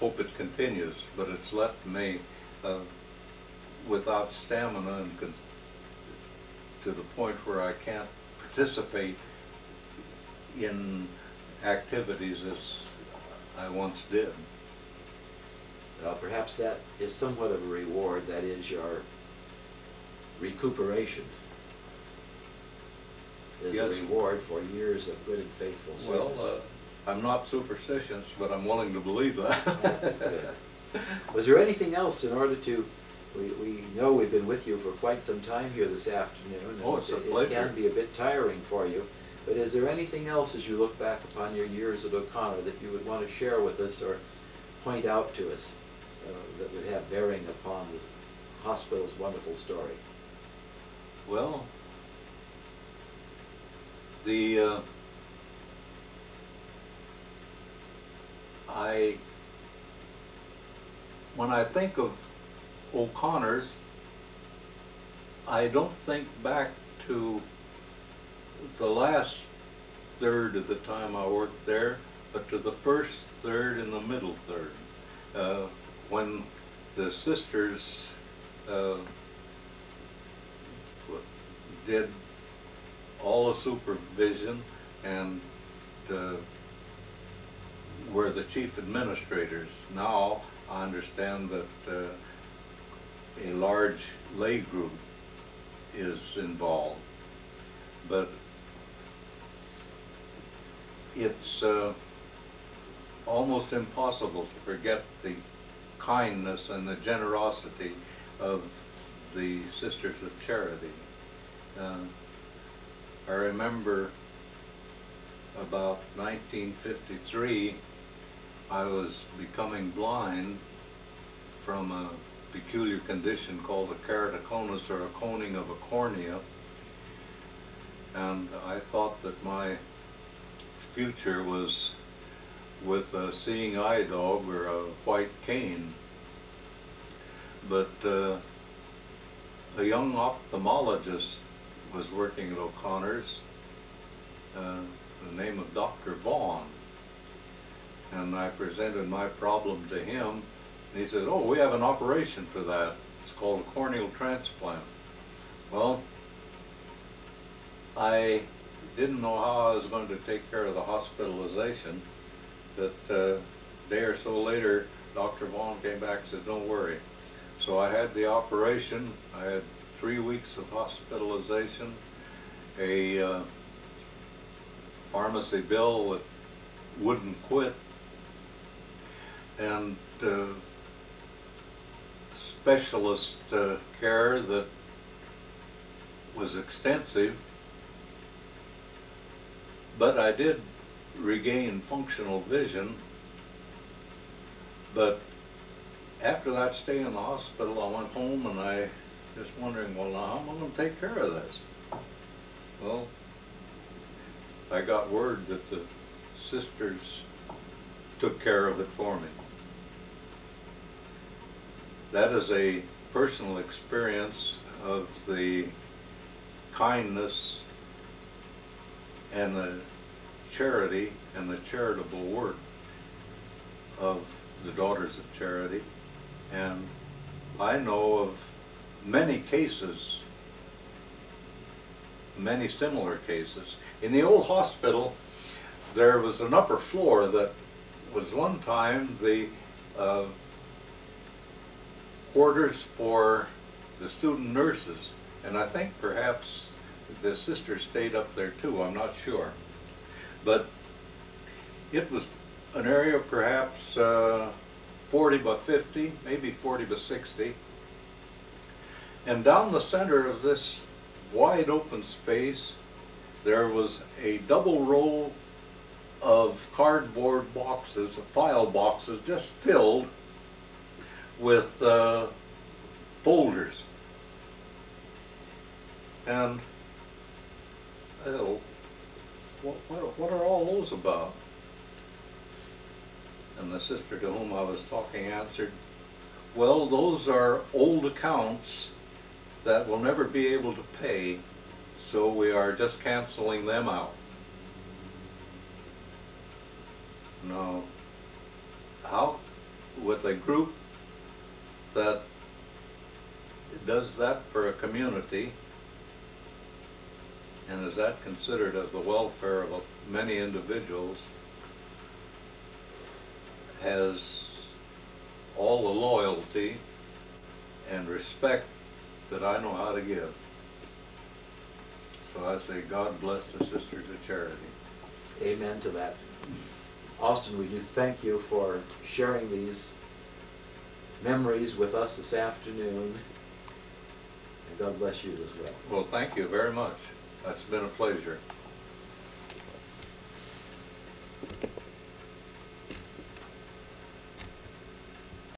hope it continues, but it's left me uh, without stamina and to the point where I can't participate in activities as I once did. Well, perhaps that is somewhat of a reward, that is your recuperation. Is a reward for years of good and faithful Well, service. uh, I'm not superstitious, but I'm willing to believe that. (laughs) Was there anything else in order to, we, we know we've been with you for quite some time here this afternoon. and Oh, it's a pleasure. It can be a bit tiring for you, but is there anything else as you look back upon your years at O'Connor that you would want to share with us or point out to us uh, that would have bearing upon the hospital's wonderful story? Well, the, uh, I, when I think of O'Connor's, I don't think back to the last third of the time I worked there, but to the first third and the middle third. Uh, when the sisters, uh, did all the supervision and uh, were the chief administrators. Now I understand that uh, a large lay group is involved. But it's uh, almost impossible to forget the kindness and the generosity of the Sisters of Charity. Uh, I remember about 1953, I was becoming blind from a peculiar condition called a keratoconus or a coning of a cornea. And I thought that my future was with a seeing eye dog or a white cane. But uh, a young ophthalmologist was working at O'Connor's, uh, the name of Dr. Vaughn. And I presented my problem to him, and he said, oh, we have an operation for that. It's called a corneal transplant. Well, I didn't know how I was going to take care of the hospitalization, but uh, day or so later, Dr. Vaughn came back and said, don't worry. So I had the operation, I had three weeks of hospitalization, a uh, pharmacy bill that wouldn't quit, and uh, specialist uh, care that was extensive. But I did regain functional vision. But after that stay in the hospital, I went home and I just wondering, well, now how am I going to take care of this? Well, I got word that the sisters took care of it for me. That is a personal experience of the kindness and the charity and the charitable work of the Daughters of Charity. And I know of many cases, many similar cases. In the old hospital, there was an upper floor that was one time the uh, quarters for the student nurses. And I think perhaps the sister stayed up there too, I'm not sure. But it was an area of perhaps uh, 40 by 50, maybe 40 by 60. And down the center of this wide open space, there was a double row of cardboard boxes, file boxes, just filled with uh, folders. And, oh, what, what, what are all those about? And the sister to whom I was talking answered, well, those are old accounts that will never be able to pay, so we are just canceling them out. Now, how, with a group that does that for a community, and is that considered of the welfare of a- many individuals, has all the loyalty and respect that I know how to give. So I say, God bless the Sisters of Charity. Amen to that. Austin, we do thank you for sharing these memories with us this afternoon. And God bless you as well. Well, thank you very much. That's been a pleasure.